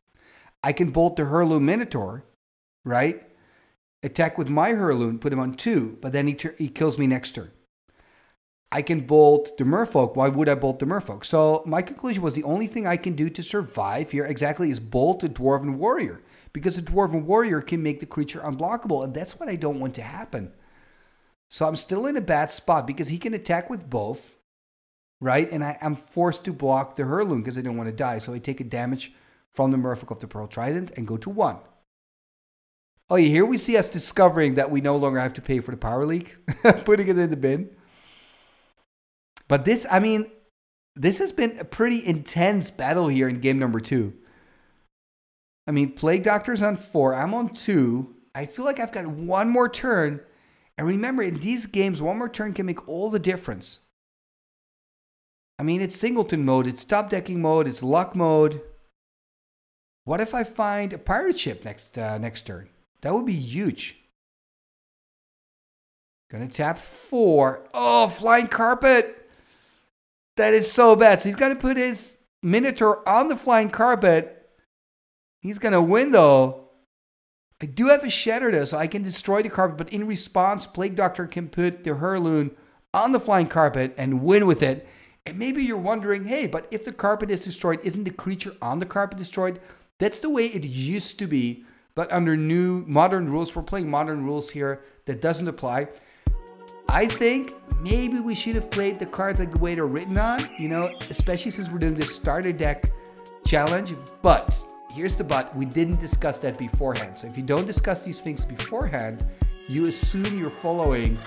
I can bolt the Hurloon Minotaur, right? Attack with my Hurloon, put him on two, but then he, he kills me next turn. I can bolt the Merfolk. Why would I bolt the Merfolk? So my conclusion was the only thing I can do to survive here exactly is bolt the Dwarven Warrior. Because the Dwarven Warrior can make the creature unblockable, and that's what I don't want to happen. So I'm still in a bad spot because he can attack with both right? And I, am forced to block the Hurloon because I don't want to die. So I take a damage from the Merfolk of the Pearl Trident and go to one. Oh yeah, here we see us discovering that we no longer have to pay for the power leak, *laughs* putting it in the bin. But this, I mean, this has been a pretty intense battle here in game number two. I mean, Plague Doctor's on four. I'm on two. I feel like I've got one more turn. And remember, in these games, one more turn can make all the difference. I mean, it's singleton mode, it's top decking mode, it's luck mode. What if I find a pirate ship next uh, next turn? That would be huge. Gonna tap four. Oh, flying carpet. That is so bad. So he's gonna put his Minotaur on the flying carpet. He's gonna win though. I do have a shatter though, so I can destroy the carpet, but in response, Plague Doctor can put the Hurloon on the flying carpet and win with it. And maybe you're wondering, hey, but if the carpet is destroyed, isn't the creature on the carpet destroyed? That's the way it used to be. But under new modern rules, we're playing modern rules here that doesn't apply. I think maybe we should have played the cards like the way they're written on, you know, especially since we're doing this starter deck challenge. But here's the but we didn't discuss that beforehand. So if you don't discuss these things beforehand, you assume you're following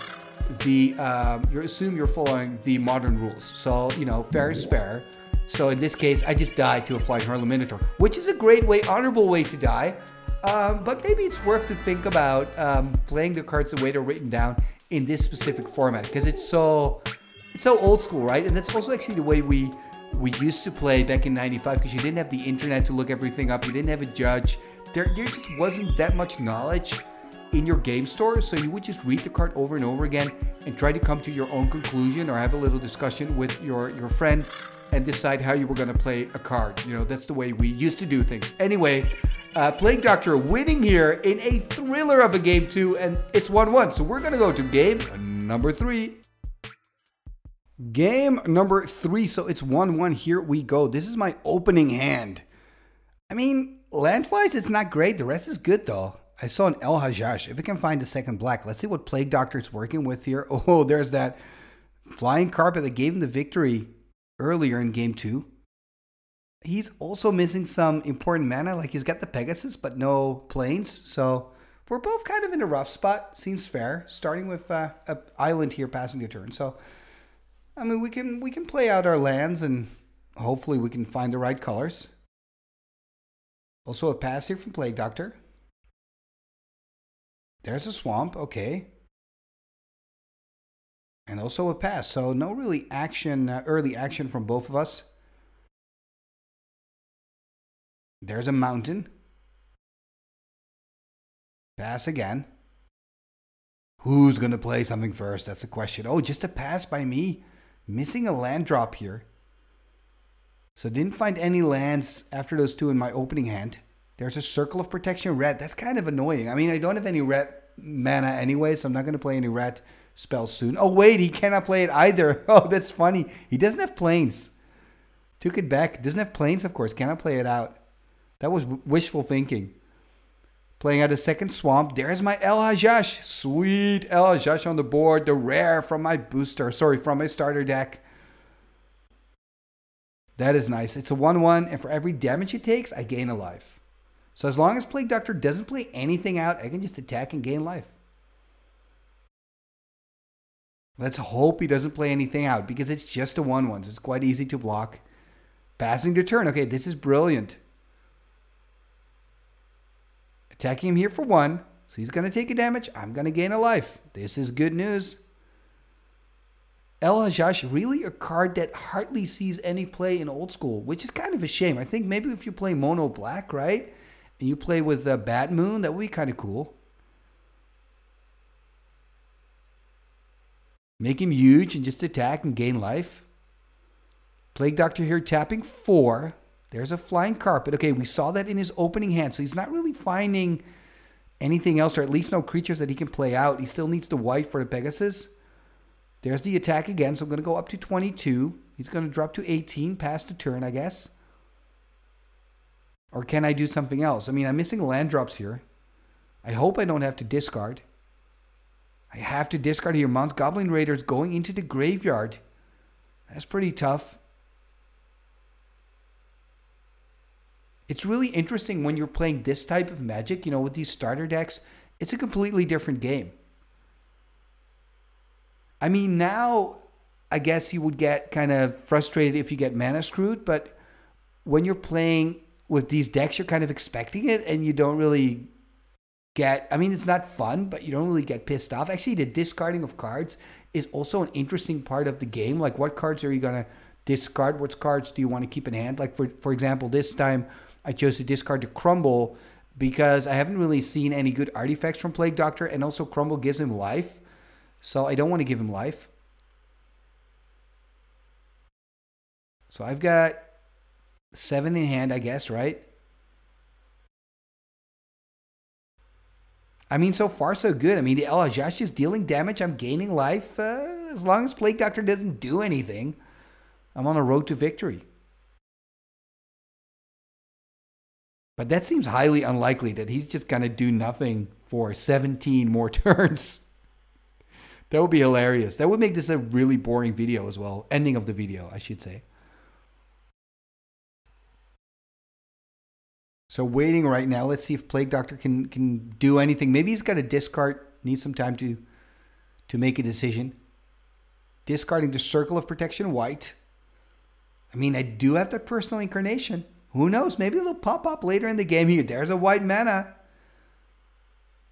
the um, you assume you're following the modern rules. So you know, fair is fair. So in this case, I just died to a flying Hurloon Minotaur, which is a great way, honorable way to die. Um, but maybe it's worth to think about um, playing the cards the way they're written down in this specific format because it's so it's so old school, right? And that's also actually the way we we used to play back in 95 because you didn't have the internet to look everything up. You didn't have a judge. There, there just wasn't that much knowledge in your game store. So you would just read the card over and over again and try to come to your own conclusion or have a little discussion with your, your friend and decide how you were going to play a card. You know, that's the way we used to do things. Anyway, uh, Plague Doctor winning here in a thriller of a game two, and it's 1 1. So we're going to go to game number three. Game number three. So it's 1 1. Here we go. This is my opening hand. I mean, land wise, it's not great. The rest is good, though. I saw an El Hajjaj. If we can find a second black, let's see what Plague Doctor is working with here. *laughs* Oh, there's that flying carpet that gave him the victory earlier in game two. He's also missing some important mana, like he's got the Pegasus, but no plains. So we're both kind of in a rough spot. Seems fair. Starting with uh, an island here, passing the turn. So I mean, we can we can play out our lands and hopefully we can find the right colors. Also a pass here from Plague Doctor. There's a swamp, okay. And also a pass, so no really action, uh, early action from both of us. There's a mountain. Pass again. Who's going to play something first? That's the question. Oh, just a pass by me. Missing a land drop here. So didn't find any lands after those two in my opening hand. There's a Circle of Protection red. That's kind of annoying. I mean, I don't have any red mana anyway, so I'm not going to play any red spells soon. Oh, wait, he cannot play it either. *laughs* Oh, that's funny. He doesn't have plains. Took it back. Doesn't have plains, of course. Cannot play it out. That was wishful thinking. Playing out a second swamp. There's my El Hajjaj. Sweet El Hajjaj on the board. The rare from my booster. Sorry, from my starter deck. That is nice. It's a 1-1, and for every damage it takes, I gain a life. So as long as Plague Doctor doesn't play anything out, I can just attack and gain life. Let's hope he doesn't play anything out because it's just a 1-1. So it's quite easy to block. Passing the turn. Okay, this is brilliant. Attacking him here for one. So he's going to take a damage. I'm going to gain a life. This is good news. El Hajjaj, really a card that hardly sees any play in old school, which is kind of a shame. I think maybe if you play mono black, right? And you play with uh, Bad Moon, that would be kind of cool. Make him huge and just attack and gain life. Plague Doctor here tapping four. There's a flying carpet. Okay, we saw that in his opening hand, so he's not really finding anything else, or at least no creatures that he can play out. He still needs the white for the Pegasus. There's the attack again, so I'm going to go up to 22. He's going to drop to 18 past the turn, I guess. Or can I do something else? I mean, I'm missing land drops here. I hope I don't have to discard. I have to discard here. Mons Goblin Raiders going into the graveyard. That's pretty tough. It's really interesting when you're playing this type of magic, you know, with these starter decks. It's a completely different game. I mean, now I guess you would get kind of frustrated if you get mana screwed, but when you're playing with these decks, you're kind of expecting it and you don't really get I mean it's not fun, but you don't really get pissed off. Actually, the discarding of cards is also an interesting part of the game. Like what cards are you gonna discard? What cards do you want to keep in hand? Like for for example, this time I chose to discard the Crumble because I haven't really seen any good artifacts from Plague Doctor, and also Crumble gives him life. So I don't want to give him life. So I've got seven in hand, I guess, right? I mean, so far so good. I mean, the El Hajjaj is dealing damage. I'm gaining life. Uh, as long as Plague Doctor doesn't do anything, I'm on a road to victory. But that seems highly unlikely that he's just going to do nothing for 17 more *laughs* turns. that would be hilarious. That would make this a really boring video as well. Ending of the video, I should say. So waiting right now. Let's see if Plague Doctor can can do anything. Maybe he's got a discard. Needs some time to to make a decision. Discarding the Circle of Protection white. I mean, I do have that personal incarnation. Who knows? Maybe it'll pop up later in the game here. There's a white mana.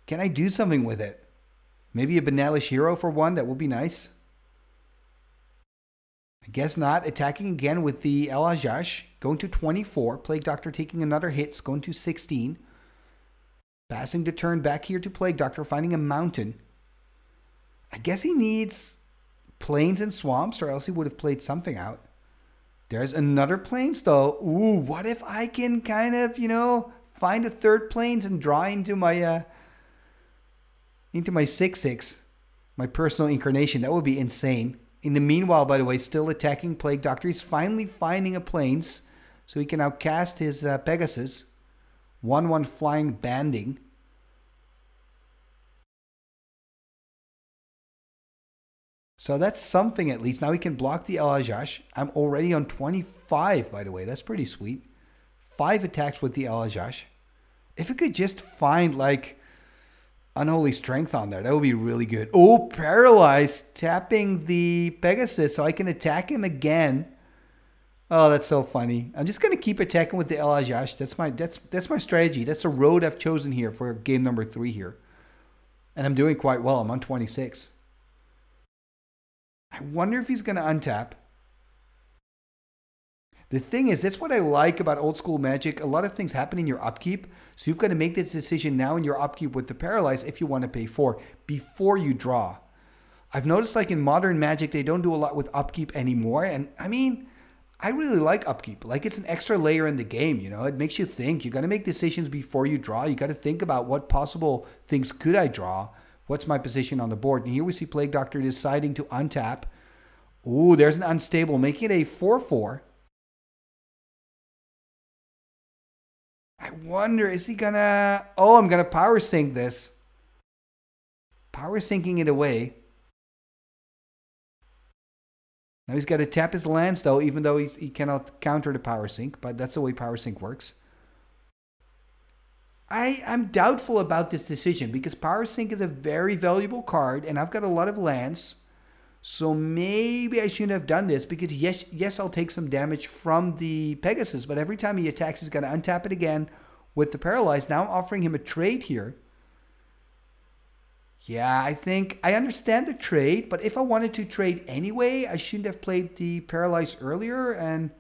Can I do something with it? Maybe a Benalish hero for one. That would be nice. I guess not. Attacking again with the El Hajjaj. Going to 24. Plague Doctor taking another hit. It's Going to 16. Passing the turn back here to Plague Doctor. Finding a mountain. I guess he needs plains and swamps or else he would have played something out. There's another plains though. Ooh, what if I can kind of, you know, find a third plains and draw into my uh into my 6-6, my personal incarnation. That would be insane. In the meanwhile, by the way, still attacking Plague Doctor. He's finally finding a plains, so he can now cast his uh, Pegasus. 1 1 flying banding. So that's something at least. Now he can block the El Hajjaj. I'm already on 25, by the way. That's pretty sweet. Five attacks with the El Hajjaj. If it could just find like Unholy Strength on there. That would be really good. Oh, Paralyzed, tapping the Pegasus so I can attack him again. Oh, that's so funny. I'm just gonna keep attacking with the El Hajjaj. That's my that's that's my strategy. That's the road I've chosen here for game number three here. And I'm doing quite well. I'm on 26. I wonder if he's gonna untap. The thing is, that's what I like about old school magic. A lot of things happen in your upkeep. So you've got to make this decision now in your upkeep with the paralyze if you want to pay four before you draw. I've noticed like in modern magic, they don't do a lot with upkeep anymore. And I mean, I really like upkeep. Like it's an extra layer in the game, you know. It makes you think. You got to make decisions before you draw. You got to think about what possible things could I draw? What's my position on the board? And here we see Plague Doctor deciding to untap. Ooh, there's an unstable, making it a 4 4. I wonder, is he gonna. Oh, I'm gonna power sink this. Power syncing it away. Now he's got to tap his lands though, even though he cannot counter the power sink, but that's the way power sink works. I, I'm doubtful about this decision because power sink is a very valuable card and I've got a lot of lands. So maybe I shouldn't have done this because yes, yes, I'll take some damage from the Pegasus, but every time he attacks, he's going to untap it again with the Paralyzed. Now I'm offering him a trade here. Yeah, I think I understand the trade, but if I wanted to trade anyway, I shouldn't have played the Paralyzed earlier, and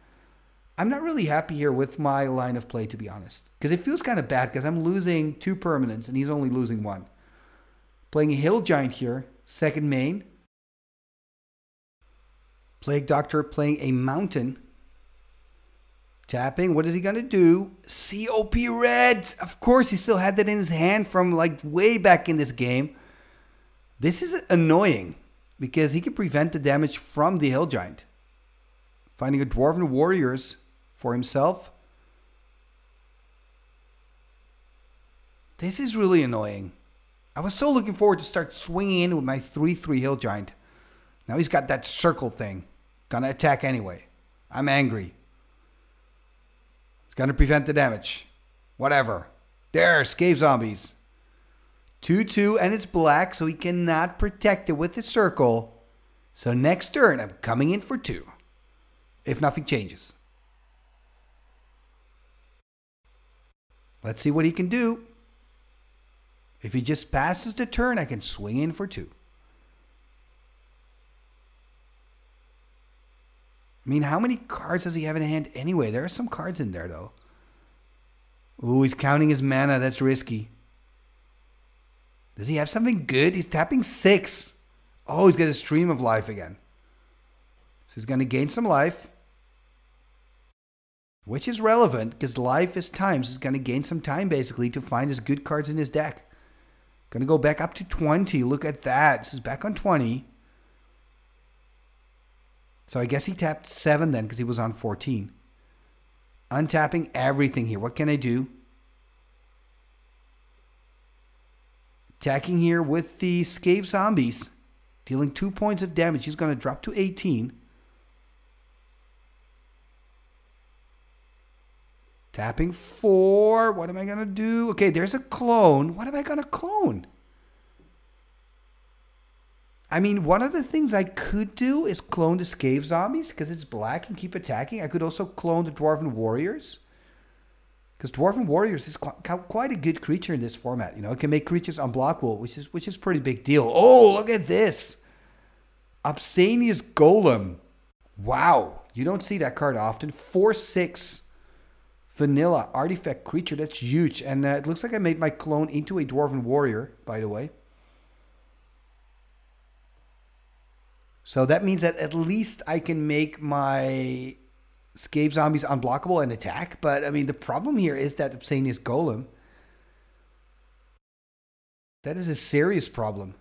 I'm not really happy here with my line of play, to be honest. Because it feels kind of bad because I'm losing two permanents and he's only losing one. Playing a Hill Giant here, second main. Plague Doctor playing a mountain. Tapping. What is he going to do? COP Red. Of course, he still had that in his hand from like way back in this game. This is annoying because he can prevent the damage from the Hill Giant. Finding a Dwarven Warriors for himself. This is really annoying. I was so looking forward to start swinging in with my 3-3 Hill Giant. Now he's got that circle thing. Gonna attack anyway. I'm angry. It's gonna prevent the damage. Whatever. There, Scathe Zombies. 2-2 and it's black so he cannot protect it with the circle. So next turn I'm coming in for 2. If nothing changes. Let's see what he can do. If he just passes the turn, I can swing in for 2. I mean, how many cards does he have in hand anyway? There are some cards in there, though. Ooh, he's counting his mana. That's risky. Does he have something good? He's tapping six. Oh, he's got a stream of life again. So he's going to gain some life. Which is relevant because life is time. So he's going to gain some time basically to find his good cards in his deck. Gonna go back up to 20. Look at that. This is back on 20. So I guess he tapped 7 then because he was on 14. Untapping everything here. What can I do? Attacking here with the Scathe Zombies. Dealing 2 points of damage. He's going to drop to 18. Tapping 4. What am I going to do? Okay, there's a clone. What am I going to clone? I mean, one of the things I could do is clone the Scathe Zombies because it's black and keep attacking. I could also clone the Dwarven Warriors because Dwarven Warriors is quite a good creature in this format. You know, it can make creatures unblockable, which is which is pretty big deal. Oh, look at this, Obsianus Golem. Wow, you don't see that card often. Four six vanilla artifact creature. That's huge, and uh, it looks like I made my clone into a Dwarven Warrior. By the way. So that means that at least I can make my Scathe Zombies unblockable and attack. But I mean, the problem here is that Obsianus Golem. That is a serious problem.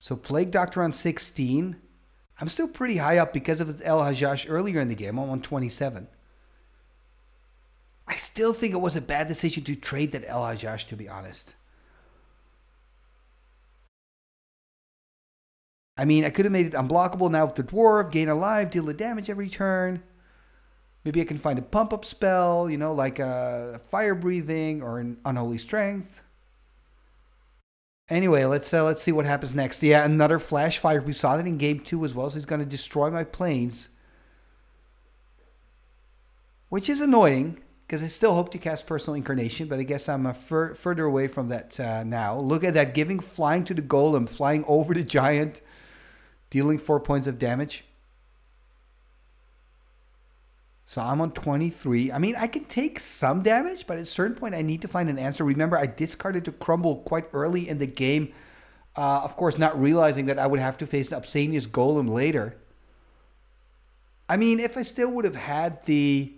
So Plague Doctor on 16. I'm still pretty high up because of El Hajjaj earlier in the game. I'm on 27. I still think it was a bad decision to trade that El Hajjaj, to be honest. I mean, I could have made it unblockable now with the dwarf, gain alive, deal the damage every turn. Maybe I can find a pump up spell, you know, like a fire breathing or an unholy strength. Anyway, let's uh, let's see what happens next. Yeah, another flash fire. We saw that in game two as well. So he's going to destroy my plains, which is annoying because I still hope to cast personal incarnation, but I guess I'm fur- further away from that uh, now. Look at that, giving flying to the golem, flying over the giant dealing four points of damage. So I'm on 23. I mean, I can take some damage, but at a certain point, I need to find an answer. Remember, I discarded to crumble quite early in the game. Uh, of course, not realizing that I would have to face an Obsianus Golem later. I mean, if I still would have had the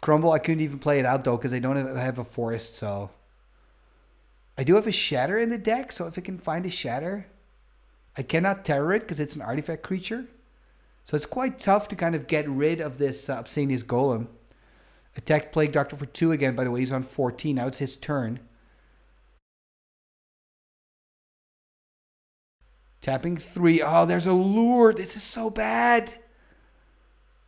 crumble, I couldn't even play it out though because I don't have, have a forest. So I do have a shatter in the deck. So if I can find a shatter, I cannot terror it because it's an artifact creature. So it's quite tough to kind of get rid of this uh, Obsianus Golem. Attack Plague Doctor for 2 again, by the way. He's on 14. Now it's his turn. Tapping 3. Oh, there's a lure. This is so bad.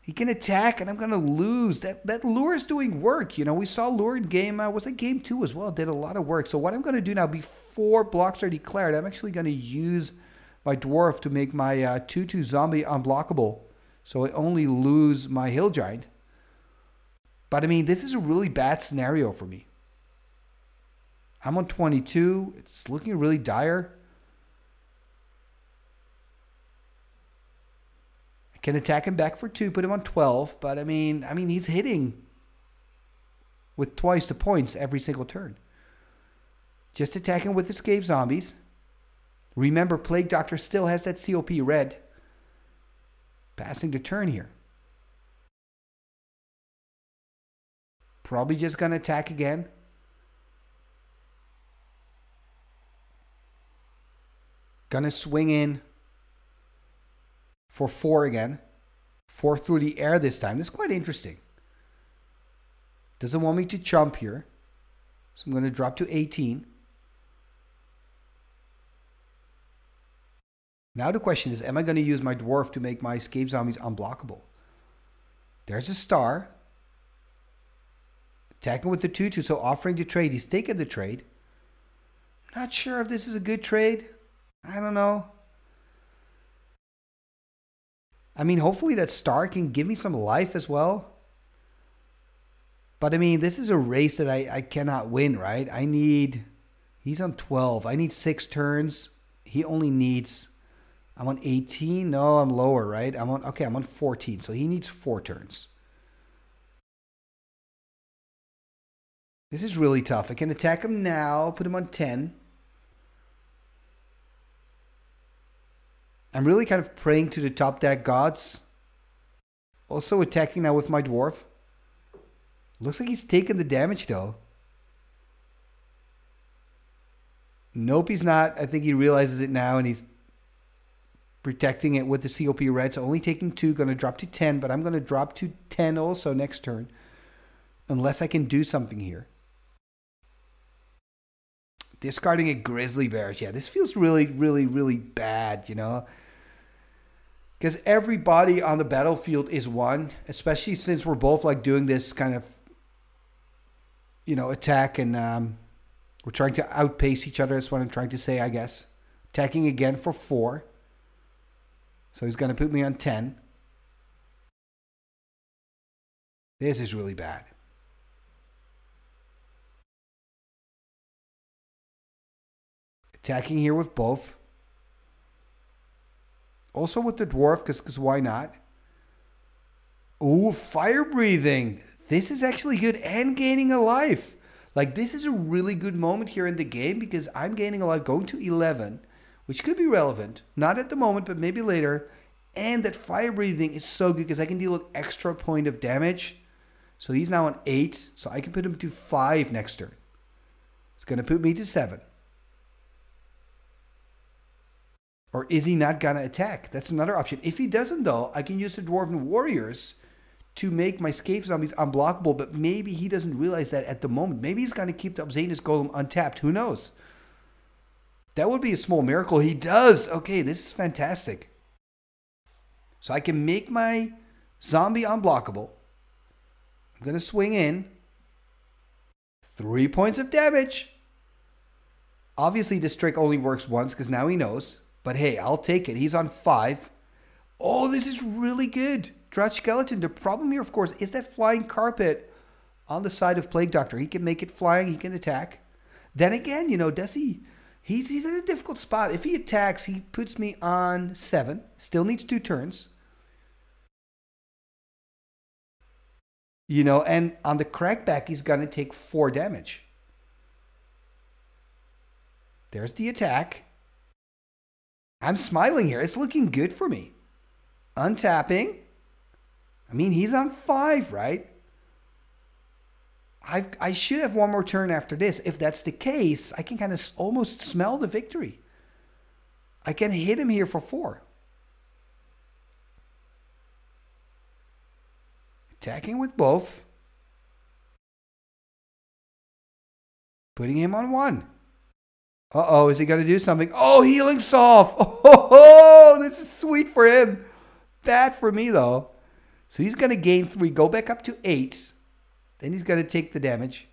He can attack, and I'm going to lose. That that lure is doing work. You know, we saw lure in game, uh, was it game 2 as well? Did a lot of work. So what I'm going to do now, before blocks are declared, I'm actually going to use my dwarf to make my 2-2 uh, zombie unblockable. So I only lose my hill giant. But I mean, this is a really bad scenario for me. I'm on 22. It's looking really dire. Can attack him back for 2, put him on 12, but I mean, I mean he's hitting with twice the points every single turn. Just attacking with Scathe Zombies. Remember, Plague Doctor still has that COP red. Passing the turn here. Probably just to attack again. Gonna swing in for four again. Four through the air this time. This is quite interesting. Doesn't want me to jump here. So I'm going to drop to 18. Now the question is, am I going to use my dwarf to make my Scathe Zombies unblockable? There's a star. Attacking with the 2-2, so offering to trade. He's taking the trade. Not sure if this is a good trade. I don't know. I mean, hopefully that star can give me some life as well. But I mean, this is a race that I, I cannot win, right? I need... He's on 12. I need six turns. He only needs I'm on 18. No, I'm lower, right? I'm on okay, I'm on 14. So he needs four turns. This is really tough. I can attack him now, put him on 10. I'm really kind of praying to the top deck gods. Also attacking now with my dwarf. Looks like he's taking the damage though. Nope, he's not. I think he realizes it now and he's protecting it with the COP red. So only taking two, going to drop to 10, but I'm going to drop to 10 also next turn. Unless I can do something here. Discarding a Grizzly Bears. Yeah, this feels really, really, really bad, you know? Because everybody on the battlefield is one, especially since we're both like doing this kind of, you know, attack and um, we're trying to outpace each other. That's what I'm trying to say, I guess. Attacking again for four. So he's going to put me on 10. This is really bad. Attacking here with both. Also with the dwarf, because cause why not? Ooh, fire breathing. This is actually good and gaining a life. Like, this is a really good moment here in the game because I'm gaining a life going to 11, which could be relevant. Not at the moment, but maybe later. And that fire breathing is so good because I can deal an extra point of damage. So he's now on 8, so I can put him to 5 next turn. It's going to put me to 7. Or is he not going to attack? That's another option. If he doesn't, though, I can use the Dwarven Warriors to make my Scathe Zombies unblockable, but maybe he doesn't realize that at the moment. Maybe he's going to keep the Obsianus Golem untapped. Who knows? That would be a small miracle. He does. Okay, this is fantastic. So I can make my zombie unblockable. I'm going to swing in. Three points of damage. Obviously, this trick only works once because now he knows. But hey, I'll take it. He's on five. Oh, this is really good. Drudge Skeleton. The problem here, of course, is that flying carpet on the side of Plague Doctor. He can make it flying. He can attack. Then again, you know, does he? He's, he's in a difficult spot. If he attacks, he puts me on seven. Still needs two turns. You know, and on the crackback, he's going to take four damage. There's the attack. I'm smiling here. It's looking good for me. Untapping. I mean, he's on five, right? I I should have one more turn after this. If that's the case, I can kind of almost smell the victory. I can hit him here for four. Attacking with both. Putting him on one. Uh oh, is he going to do something? Oh, healing salve. *laughs* Oh, this is sweet for him. Bad for me, though. So he's going to gain three, go back up to eight. Then he's going to take the damage.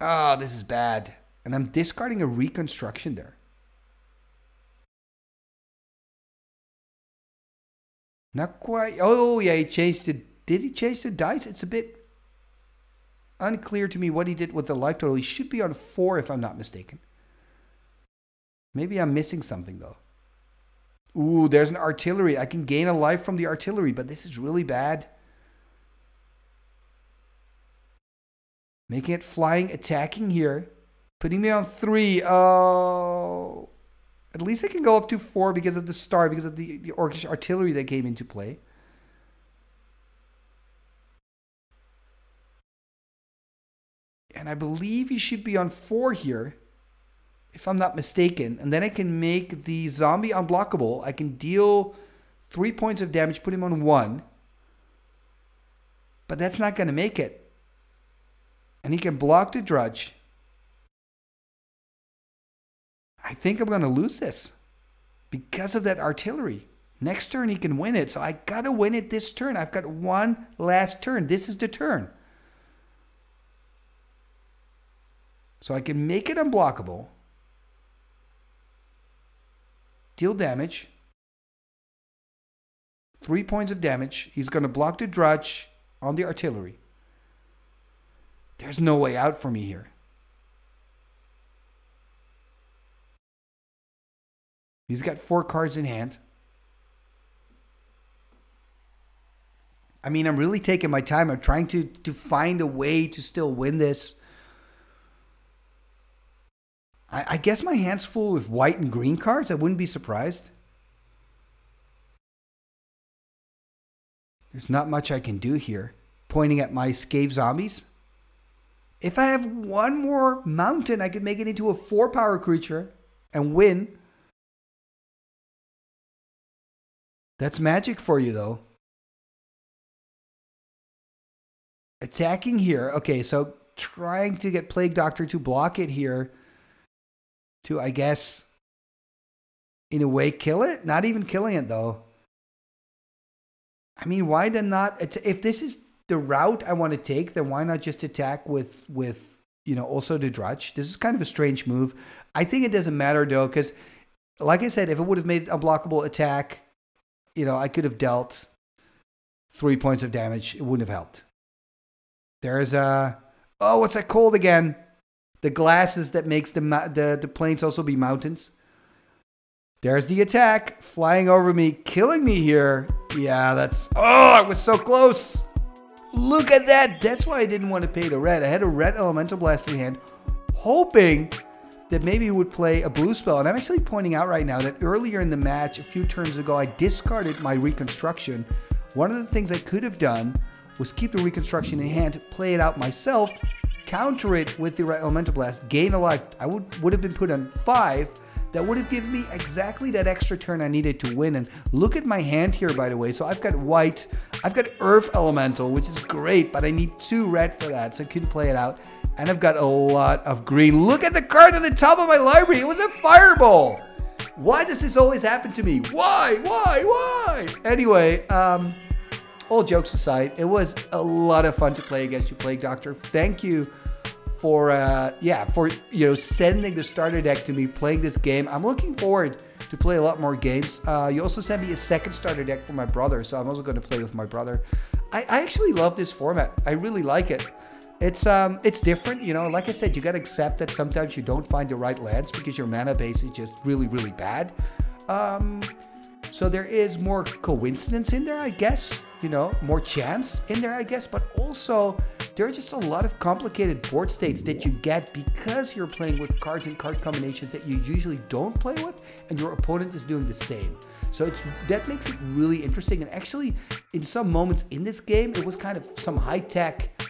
Oh, this is bad. And I'm discarding a reconstruction there. Not quite. Oh, yeah, he changed it. Did he change the dice? It's a bit unclear to me what he did with the life total. He should be on four, if I'm not mistaken. Maybe I'm missing something, though. Ooh, there's an artillery. I can gain a life from the artillery, but this is really bad. Making it flying, attacking here. Putting me on three. Oh. At least I can go up to four because of the star, because of the, the orcish artillery that came into play. And I believe he should be on four here, if I'm not mistaken. And then I can make the zombie unblockable. I can deal three points of damage, put him on one. But that's not going to make it. And he can block the drudge. I think I'm going to lose this because of that artillery. Next turn, he can win it. So I got to win it this turn. I've got one last turn. This is the turn. So I can make it unblockable, deal damage, three points of damage. He's going to block the drudge on the artillery. There's no way out for me here. He's got four cards in hand. I mean, I'm really taking my time. I'm trying to, to find a way to still win this. I, I guess my hand's full with white and green cards. I wouldn't be surprised. There's not much I can do here. Pointing at my scathe zombies. If I have one more mountain, I could make it into a four power creature and win. That's magic for you, though. Attacking here. Okay, so trying to get Plague Doctor to block it here. To, I guess, in a way, kill it? Not even killing it, though. I mean, why then not? If this is the route I want to take, then why not just attack with with you know also the drudge? This is kind of a strange move. I think it doesn't matter though, because like I said, if it would have made a blockable attack, you know, I could have dealt three points of damage. It wouldn't have helped. There's a oh, what's that called again? The glasses that makes the the the plains also be mountains. There's the attack flying over me, killing me here. Yeah, that's. Oh, I was so close. Look at that. That's why I didn't want to pay the red. I had a red elemental blast in hand, hoping that maybe would play a blue spell. And I'm actually pointing out right now that earlier in the match, a few turns ago, I discarded my reconstruction. One of the things I could have done was keep the reconstruction in hand, play it out myself, counter it with the elemental blast, gain a life. I would would have been put on five that would have given me exactly that extra turn I needed to win. And look at my hand here, by the way. So I've got white, I've got Earth Elemental, which is great, but I need two red for that, so I couldn't play it out. And I've got a lot of green. Look at the card on the top of my library. It was a Fireball. Why does this always happen to me? Why? Why? Why? Anyway, um, all jokes aside, it was a lot of fun to play against you, Plague Doctor. Thank you for uh, yeah for you know sending the starter deck to me playing this game. I'm looking forward to play a lot more games. Uh, you also sent me a second starter deck for my brother so i'm also going to play with my brother. I, I actually love this format. I really like it. It's um it's different you know. Like i said you got to accept that sometimes you don't find the right lands because your mana base is just really really bad. Um so there is more coincidence in there i guess you know more chance in there i guess but also there are just a lot of complicated board states that you get because you're playing with cards and card combinations that you usually don't play with, and your opponent is doing the same. So it's that makes it really interesting. And actually, in some moments in this game, it was kind of some high tech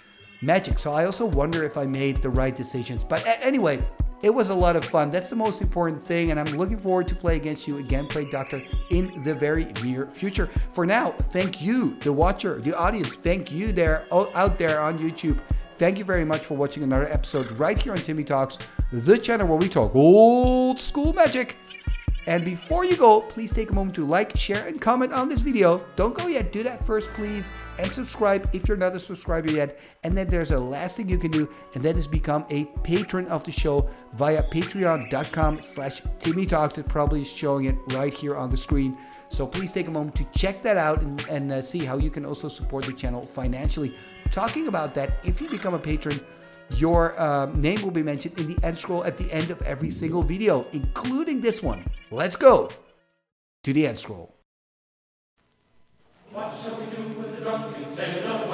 magic. So I also wonder if I made the right decisions. But anyway, it was a lot of fun. That's the most important thing, and I'm looking forward to play against you again, Plague Doctor, in the very near future. For now, thank you, the watcher, the audience. Thank you there out there on YouTube. Thank you very much for watching another episode right here on Timmy Talks, the channel where we talk old school magic. And before you go, please take a moment to like, share, and comment on this video. Don't go yet. Do that first, please. And subscribe if you're not a subscriber yet. And then there's a last thing you can do, and that is become a patron of the show via patreon.com slash Timmy Talks. It probably is showing it right here on the screen. So please take a moment to check that out and, and uh, see how you can also support the channel financially. Talking about that, if you become a patron, your uh, name will be mentioned in the end scroll at the end of every single video, including this one. Let's go to the end scroll. What shall we do drunken sailor?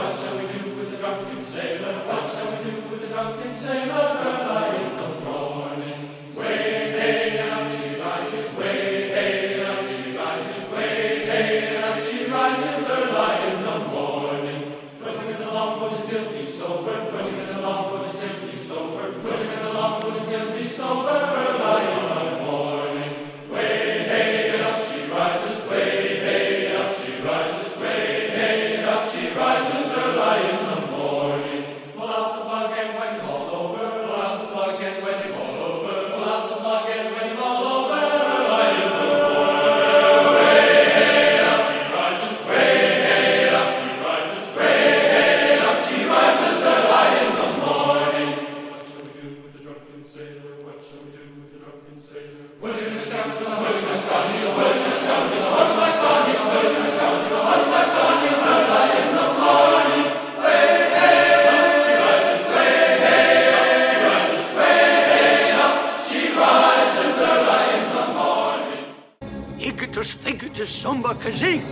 hypocrisie.